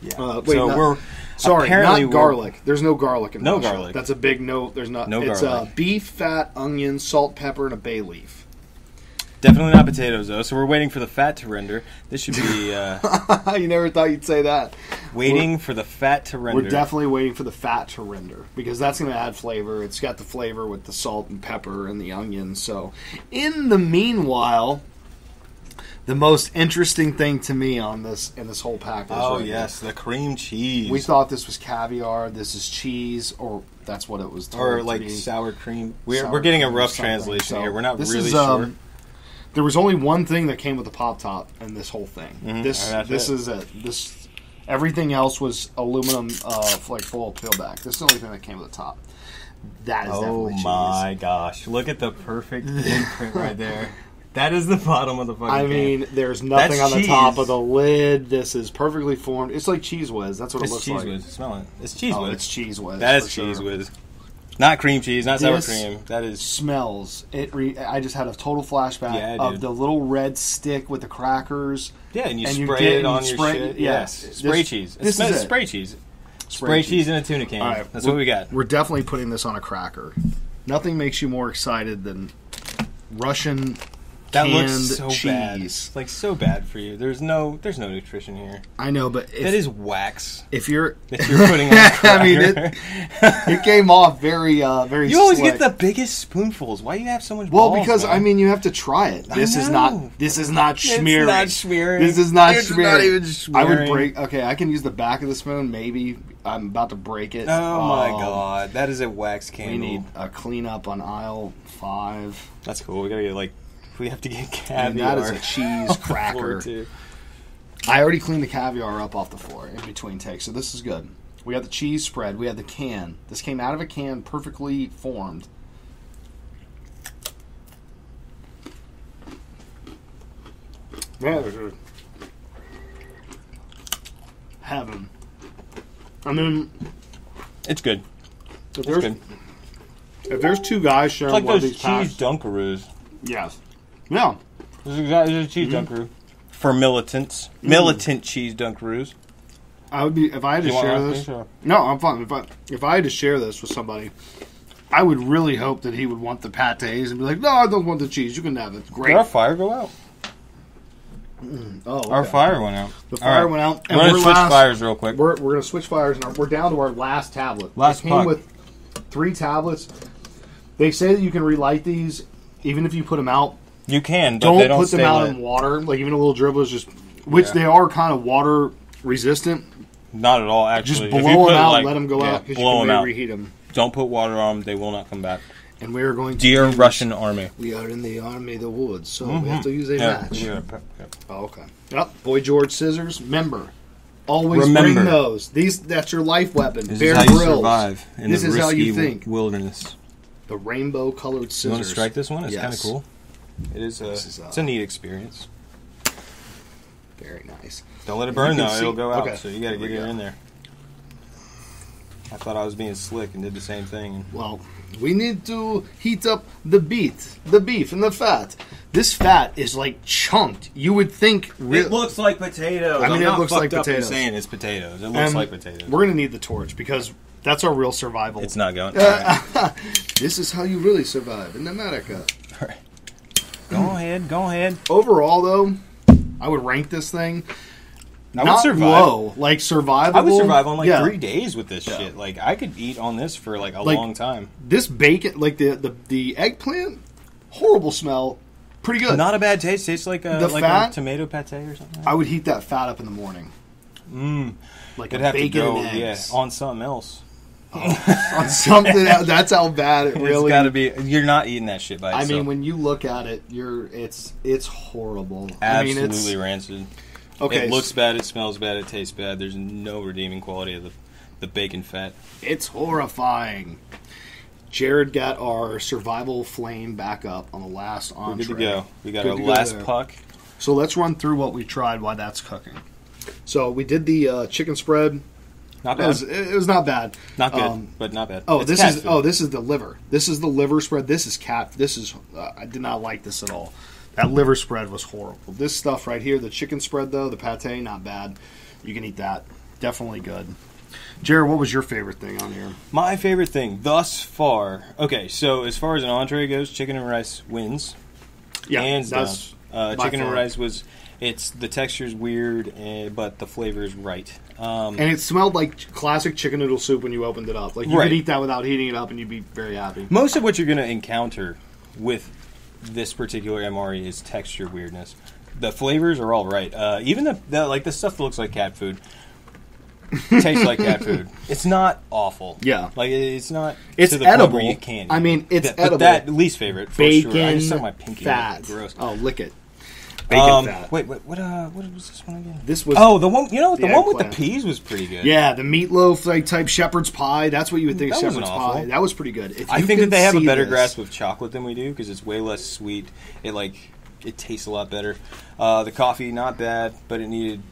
Yeah. Uh, wait, so not- we're Sorry, not garlic. There's no garlic in No Russia. garlic. That's a big no. There's not. No it's garlic. uh, beef, fat, onion, salt, pepper, and a bay leaf. Definitely not potatoes though. So we're waiting for the fat to render. This should be (laughs) uh, you never thought you'd say that. waiting for the fat to render. We're definitely waiting for the fat to render because that's going to add flavor. It's got the flavor with the salt and pepper and the onions. So, in the meanwhile, the most interesting thing to me on this in this whole package. Oh right yes, the cream cheese. we thought this was caviar. This is cheese, or that's what it was. Or like sour cream. We're Sour we're getting a rough translation So, here. We're not really is, sure. um, there was only one thing that came with the pop top and this whole thing. Mhm, This this it. is it. This everything else was aluminum, uh, like full peel back. This is the only thing that came with the top. That is Oh definitely cheese. my gosh! Look at the perfect (laughs) imprint right there. That is the bottom of the fucking. I can. mean, there's nothing That's on the top of the lid. This is perfectly formed. It's like cheese whiz. That's what it it's looks cheese like. whiz. Smell it. It's cheese oh, whiz. it's cheese whiz. That is cheese sure. whiz. Not cream cheese. Not sour This- cream. That is. Smells. It. Re- I just had a total flashback Yeah, of dude. the little red stick with the crackers. Yeah, and you And you spray get- it and on you your spray- shit. yeah. Yes, This- spray cheese. this It's is it. spray cheese. Spray, cheese in a tuna can. All right, That's what we got. We're definitely putting this on a cracker. Nothing makes you more excited than Russian That looks so bad. cheese. It's like so bad for you. There's no. There's no nutrition here. I know, but if, that is wax if you're, if you're putting on. (laughs) I mean, it, (laughs) it came off very, uh, very. you always slick. get the biggest spoonfuls. Why do you have so much? Well, balls, because man? I mean, you have to try it. This is not. This is not It's schmearing. not schmearing. This is not It's schmearing. not even I would break. Okay, I can use the back of the spoon. Maybe I'm about to break it. Oh my Um, god, that is a wax candle. We need a cleanup on aisle five. That's cool. We gotta get like. We have to get And caviar. that is a cheese (laughs) off the floor, cracker. I already cleaned the caviar up off the floor in between takes, so this is good. We got the cheese spread. We had the can. This came out of a can, perfectly formed. Man, heaven. I mean, It's good. if It's there's good. if there's two guys sharing It's like one of those these cheese packs, Dunkaroos. yes, yeah. This is exactly this is a cheese Mm-hmm. Dunkaroo. For militants. Mm. Militant cheese Dunkaroos. I would be if I had to You share this. or- No, I'm fine. If I if I had to share this with somebody, I would really hope that he would want the pates and be like, "No, I don't want the cheese. You can have it. Great." Did our fire go out? oh, Our okay. fire went out. The fire All right. went out, We're gonna switch last- fires real quick. We're, we're gonna switch fires, and our- we're down to our last tablet. Last it came puck. with three tablets. They say that you can relight these, even if you put them out. You can, but Don't, don't put them out in water. Like even a little dribble is just, which Yeah. they are kind of water resistant. Not at all, actually. Just blow them out, like- let them go yeah, out blow can them out. reheat them. Don't put water on them; they will not come back. And we're going to Dear Russian army. We are in the army of the woods, so Mhm. we have to use a Yeah, match. yeah. Oh, okay. Yep. Boy George scissors. Member. Always Remember. bring those. These that's your life weapon. This Bear is how you survive in This the is how you think. wilderness. The rainbow colored scissors. You want to strike this one? It's Yes. kind of cool. It is. A, is, uh, it's a neat experience. Very nice. Don't let it burn though; see- it'll go out. okay. So you got to get it go. in there. I thought I was being slick and did the same thing. Well, we need to heat up the beef, the beef, and the fat. This fat is like chunked. You would think. Real, it looks like potatoes. I mean, I'm it looks like fucked up in potatoes. saying it's potatoes. It looks Um, like potatoes. We're gonna need the torch because that's our real survival. It's not going. All right. (laughs) This is how you really survive in America. Go ahead. Go ahead. Overall, though, I would rank this thing I would not survive. low, like survivable. I would survive on like Yeah. three days with this Yeah. shit. Like I could eat on this for like a Like- long time. This bacon, like the the, the eggplant, horrible smell, pretty good. Not a bad taste. Tastes like a The like fat- a tomato pate or something. I would heat that fat up in the morning, Mm, like it'd a have to bacon go and yeah eggs on something else. On something. That's how bad it It's really. got to be. You're not eating that shit by I mean, when you look at it, you're it's it's horrible. absolutely I mean, it's, rancid. okay. It looks bad. It smells bad. It tastes bad. There's no redeeming quality of the the bacon fat. It's horrifying. Jared got our survival flame back up on the last entree. We're good to go. We got Good our go last puck. So let's run through what we tried while that's cooking. So we did the uh, chicken spread. Not It bad. was, it was not bad. not good, um, but not bad. Oh, It's this is food. oh this is the liver. This is the liver spread. This is cat. This is uh, I did not like this at all. That liver spread was horrible. This stuff right here, the chicken spread though, the pate, not bad. You can eat that. Definitely good. Jared, what was your favorite thing on here? My favorite thing thus far. Okay, so as far as an entree goes, chicken and rice wins. Yeah, hands down. Uh, chicken and rice was. It's the texture's weird, eh, but the flavor is right. Um, And it smelled like classic chicken noodle soup when you opened it up. Like you Right. could eat that without heating it up, and you'd be very happy. most of what you're going to encounter with this particular MRE is texture weirdness. The flavors are all right. Uh, even the, the like the stuff that looks like cat food (laughs) tastes like cat food. It's not awful. Yeah. like it- it's not. It's to the point edible. Where you can. I mean, it's That- but edible. that least favorite for Bacon sure. I just saw my pinky. fat. Gross. Oh, lick it. Bacon Um, fat. Wait, wait, what? Uh, what was this one again? This was Oh, the one. You know what? The, the one with the peas was pretty good. Yeah, the meatloaf like type shepherd's pie. That's what you would think That wasn't shepherd's pie. That was pretty good. If I think that they have a better this- grasp of chocolate than we do because it's way less sweet. It like it tastes a lot better. Uh, the coffee not bad, but it needed.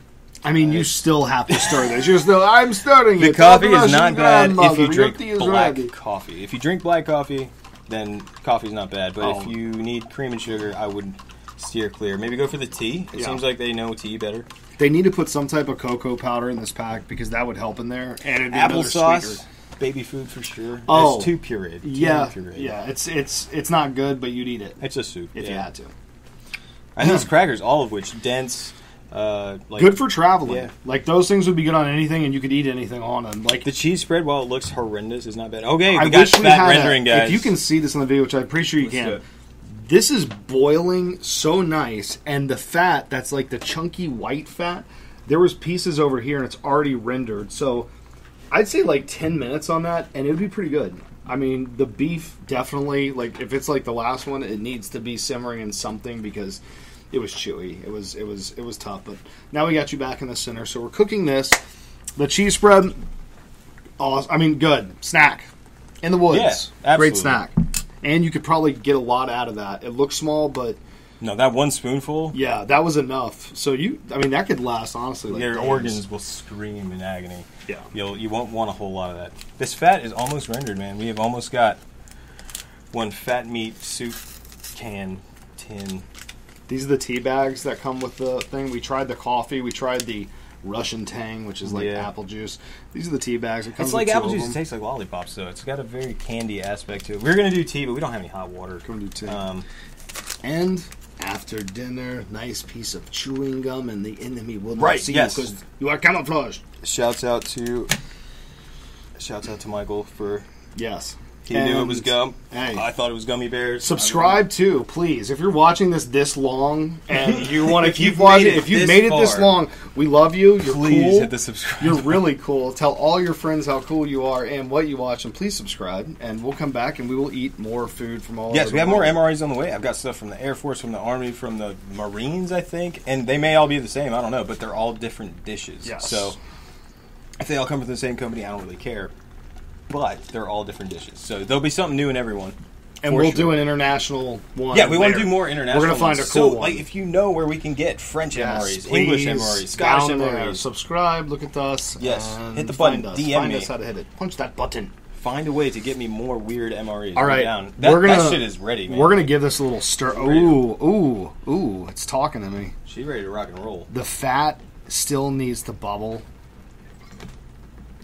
I mean, you still have to stir this. You're still. I'm stirring it. The it. coffee the is not bad if you drink black ready. coffee. If you drink black coffee, then coffee's not bad. But Oh. if you need cream and sugar, I would steer clear. Maybe go for the tea. It Yeah. seems like they know tea better. They need to put some type of cocoa powder in this pack because that would help in there. And it'd be Applesauce, baby food for sure. Oh. it's too pureed. Too Yeah, pureed. yeah. It's it's it's not good, but you'd eat it It's a soup. if yeah. you had to. And these (clears throat) crackers, all of which dense, uh, like Good for traveling. Yeah. Like those things would be good on anything, and you could eat anything on them. Like The cheese spread, while it looks horrendous, is not bad. Okay, I we got wish we had rendering, a, guys. If you can see this in the video, which I'm pretty sure you Let's can. This is boiling so nice, and the fat that's like the chunky white fat. There was pieces over here, and it's already rendered. So I'd say like 10 minutes on that, and it would be pretty good. I mean, the beef definitely like if it's like the last one, it needs to be simmering in something because it was chewy. It was it was it was tough. But now we got you back in the center, so we're cooking this. The cheese spread, awesome. I mean, good snack in the woods. Yeah, Great snack, and you could probably get a lot out of that. It looks small, but no, that one spoonful, yeah, that was enough. So you, I mean, that could last honestly. Like your days. organs will scream in agony. Yeah. You'll you won't want a whole lot of that. This fat is almost rendered, man. We have almost got one fat meat soup can tin. These are the tea bags that come with the thing. We tried the coffee. We tried the Russian Tang, which is like Yeah. apple juice. These are the tea bags. It comes It's like apple juice. It tastes like lollipops, though. It's got a very candy aspect to it. We're gonna do tea, but we don't have any hot water. Gonna do tea. Um, And after dinner, nice piece of chewing gum, and the enemy will not Right, see yes. you because you are camouflaged. shouts out to shouts out to Michael for Yes. He knew it was And- gum. Hey. I thought it was gummy bears. Subscribe too, please. If you're watching this this long and (laughs) you want to keep watching, if you've made it this far, long, we love you. You're Please cool. hit the subscribe. You're really cool. Tell all your friends how cool you are and what you watch, and please subscribe. And we'll come back and we will eat more food from all. Yes, we have more. MREs on the way. I've got stuff from the Air Force, from the Army, from the Marines, I think, and they may all be the same. I don't know, but they're all different dishes. Yes. So if they all come from the same company, I don't really care. But they're all different dishes, so there'll be something new in every one. and we'll sure. do an international one. Yeah, we want to do more international. We're gonna find ones. a cool so, one. Like, if you know where we can get French Yes, MREs, English MREs, Scottish MREs, Subscribe. Look at us. Yes, hit the button, Find us. DM find me. us how to hit it. Punch that button. find a way to get me more weird MREs. All right, down. That, we're gonna that shit is ready. Man. We're gonna give this a little stir. Ooh, ooh, ooh! It's talking to me. She's ready to rock and roll. The fat still needs to bubble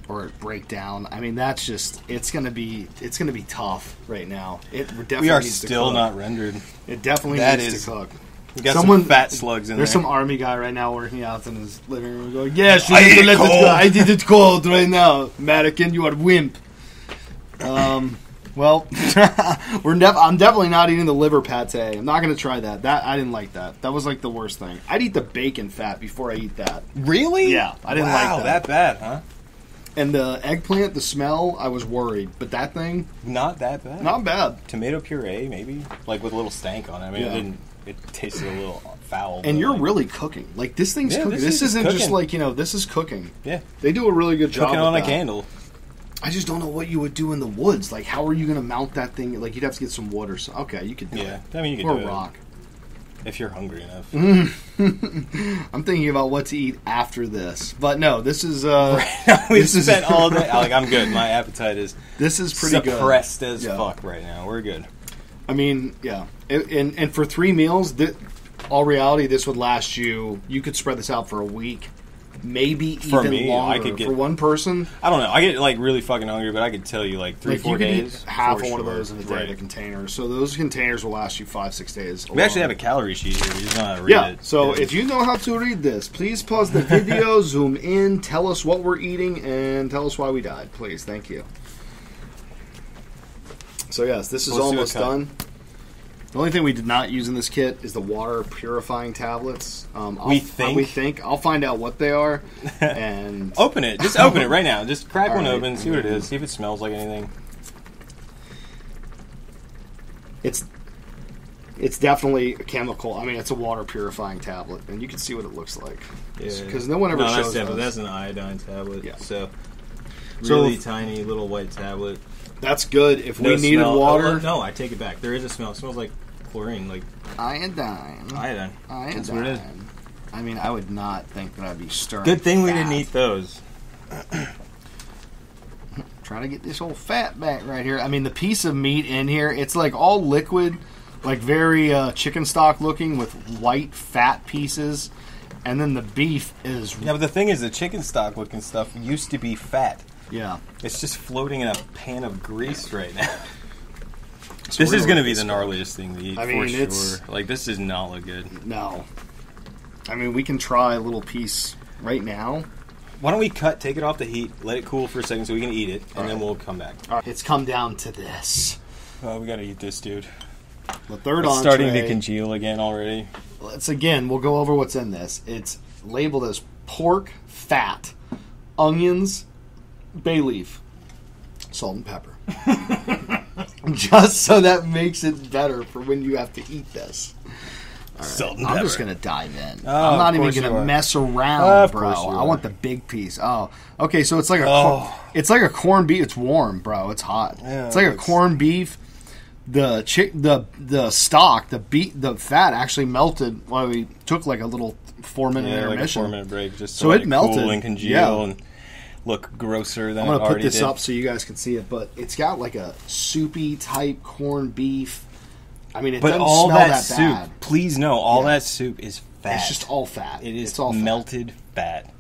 or break down. I mean, that's just it's gonna be it's gonna be tough right now. It definitely We are needs to still cook. not rendered. It definitely That needs is- to cook. Got Someone- some fat slugs in There's there. some army guy right now working out in his living room going, Yes, you I need to let it cold." I did it cold right now. American, you are wimp. Um, well, (laughs) we're nev- I'm definitely not eating the liver pate. I'm not going to try that. That I didn't like that. That was like the worst thing. I'd eat the bacon fat before I eat that. Really? Yeah, I didn't wow, like that. bad, huh? And the eggplant, the smell, I was worried. But that thing, Not that bad. not bad. Tomato puree, maybe, like with a little stank on it. I mean, Yeah. it didn't. It tasted a little foul. And you're like, really cooking. Like this thing's Yeah, cooking. this This, is isn't just cooking. like you know. This is cooking. yeah, They do a really good job. cooking on with a that. candle. I just don't know what you would do in the woods. Like, how are you going to mount that thing? Like, you'd have to get some wood or something. Okay, you could do Yeah, it. I mean, you could or do a rock. If you're hungry enough. (laughs) I'm thinking about what to eat after this, but no, this is uh, (laughs) we This is- all day. (laughs) Like, I'm good. My appetite is this is pretty good. suppressed as Yeah. fuck right now. We're good. I mean, yeah, and and, and for three meals, th- all reality, this would last you. You could spread this out for a week, maybe For even me, I could get- for one person. I don't know. I get like really fucking hungry, but I could tell you like three, Like four you could days. eat half one of those in a day. Right. The containers, so those containers will last you five, six days. We actually have a calorie sheet here. We just know read Yeah. it. So Yeah. if you know how to read this, please pause the (laughs) video, zoom in, tell us what we're eating, and tell us why we died. Please, thank you. So yes, this is Let's almost done. The only thing we did not use in this kit is the water purifying tablets. Um, We think- we think I'll find out what they are, (laughs) and open it. Just open it right now. Just (laughs) crack All one right. open. See what it is. See if it smells like anything. it's it's definitely a chemical. I mean, it's a water purifying tablet, and you can see what it looks like. Because no one ever no, shows that's us. That's an iodine tablet. Yeah. So So really if- tiny little white tablet. That's good. If No we needed smell. water, Oh, no, I take it back. There is a smell. It smells like chlorine, like iodine. iodine. iodine. That's what it is. I mean, I would not think that I'd be stirring. Good thing we fat. didn't eat those. (clears throat) Trying to get this whole fat back right here. I mean, the piece of meat in here, it's like all liquid, like very uh, chicken stock looking with white fat pieces, and then the beef is Yeah, but the thing is, the chicken stock looking stuff used to be fat. yeah. It's just floating in a pan of grease right now. (laughs) This is going to be the gnarliest thing to eat I for mean, sure. it's- Like this does not look good. No. I mean, we can try a little piece right now. Why don't we cut, take it off the heat, let it cool for a second so we can eat it, and then Alright. we'll come back. All right. It's come down to this. Oh, we got to eat this, dude. The third It's starting to congeal again already. Let's again, we'll go over what's in this. It's labeled as pork fat, onions, bay leaf, salt and pepper. (laughs) Just so that makes it better for when you have to eat this. I'm just gonna dive in. Oh, I'm not even gonna mess around, Of bro. I want the big piece. Oh, okay. So it's like a Oh. cor- it's like a corned beef. It's warm, bro. It's hot. Yeah, it's like a it's- corned beef. The chick, the the stock, the beat, the fat actually melted while we took like a little four minute yeah, like a intermission. four minute break, just So let it melted. and congeal Yeah. and look grosser than I'm gonna put this did. up so you guys can see it, but it's got like a soupy type corned beef. I mean, it But doesn't all smell that, that, soup, bad. please know, all Yeah. that soup is fat. It's just all fat. It is it's all melted fat.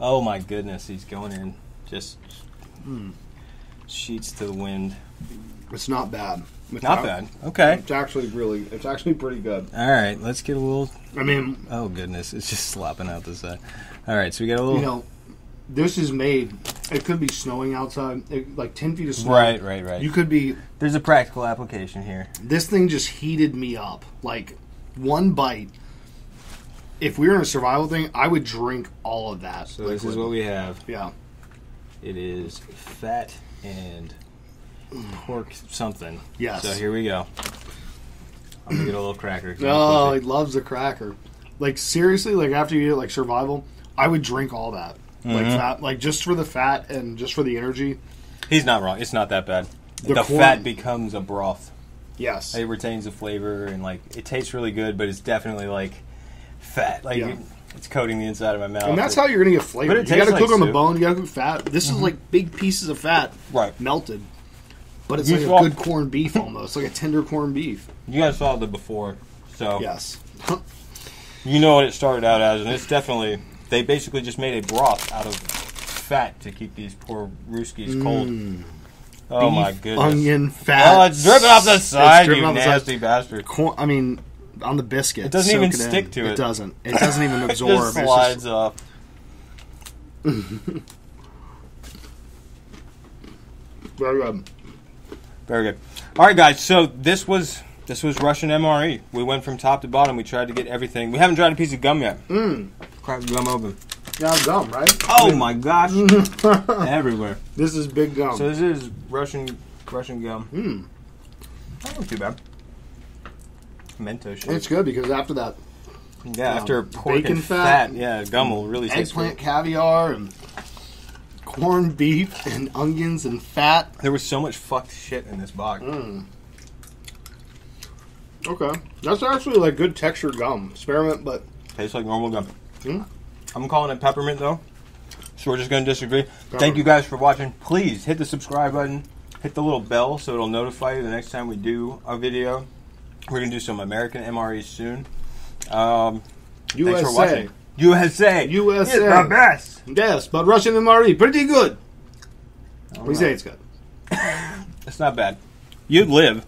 Oh my goodness, he's going in just Hmm. sheets to the wind. It's not bad. It's Not bad. Okay. It's actually really. It's actually pretty good. All right, let's get a little. I mean, Oh goodness, it's just slopping out the side. All right, so we got a little. you know, this is made. It could be snowing outside, it- like ten feet of snow. right, right, right. You could be. There's a practical application here. This thing just heated me up. Like one bite. If we were in a survival thing, I would drink all of that. So this is what we have. Yeah. It is fat and pork something. Yes. So here we go. I'm gonna get a little cracker. (laughs) Oh, he loves the cracker. Like seriously, like after you eat it, like survival, I would drink all that. Like Mhm. fat, like just for the fat and just for the energy. He's not wrong. It's not that bad. The The, corn- fat becomes a broth. Yes. It retains the flavor and like it tastes really good, but it's definitely like fat. Like Yeah. it- it's coating the inside of my mouth. And that's how you're gonna get flavor. But you gotta tastes cook like on the bone. You gotta cook fat. This is like big pieces of fat right. melted, but it's You like a good corned beef almost, like a tender corned beef. You guys saw the before, so Yes. (laughs) you know what it started out as, and it's definitely they basically just made a broth out of fat to keep these poor rooskies cold. Oh Beef, my goodness! Onion fat. Oh, it's dripping off the side, dripping you off the side. nasty bastard! Corn, I mean, on the biscuit. It doesn't even in. stick to it. It doesn't. It doesn't even (laughs) absorb. It just slides off. (laughs) very good. Very good. All right, guys. So this was this was Russian MRE. We went from top to bottom. We tried to get everything. We haven't tried a piece of gum yet. Mm. Crack gum open. Yeah, gum, right? Oh my gosh! (laughs) Everywhere. This is big gum. So this is Russian Russian gum. Mm. Not too bad. Mentos shit. It's good because after that yeah, after um, pork bacon and fat, fat, yeah, gum will really taste eggplant caviar and corned beef and onions and fat. There was so much fucked shit in this box. Mm. Okay, that's actually like good texture gum. Experiment, but Tastes like normal gum. Mm. I'm calling it peppermint though. So we're just gonna disagree. Thank you guys for watching. Please hit the subscribe button, hit the little bell so it'll notify you the next time we do a video. We're gonna do some American MREs soon. Um, USA. for watching. USA. USA. It's the best. Yes, but Russian MRE, pretty good. We say it's (laughs) good. It's not bad. You'd live.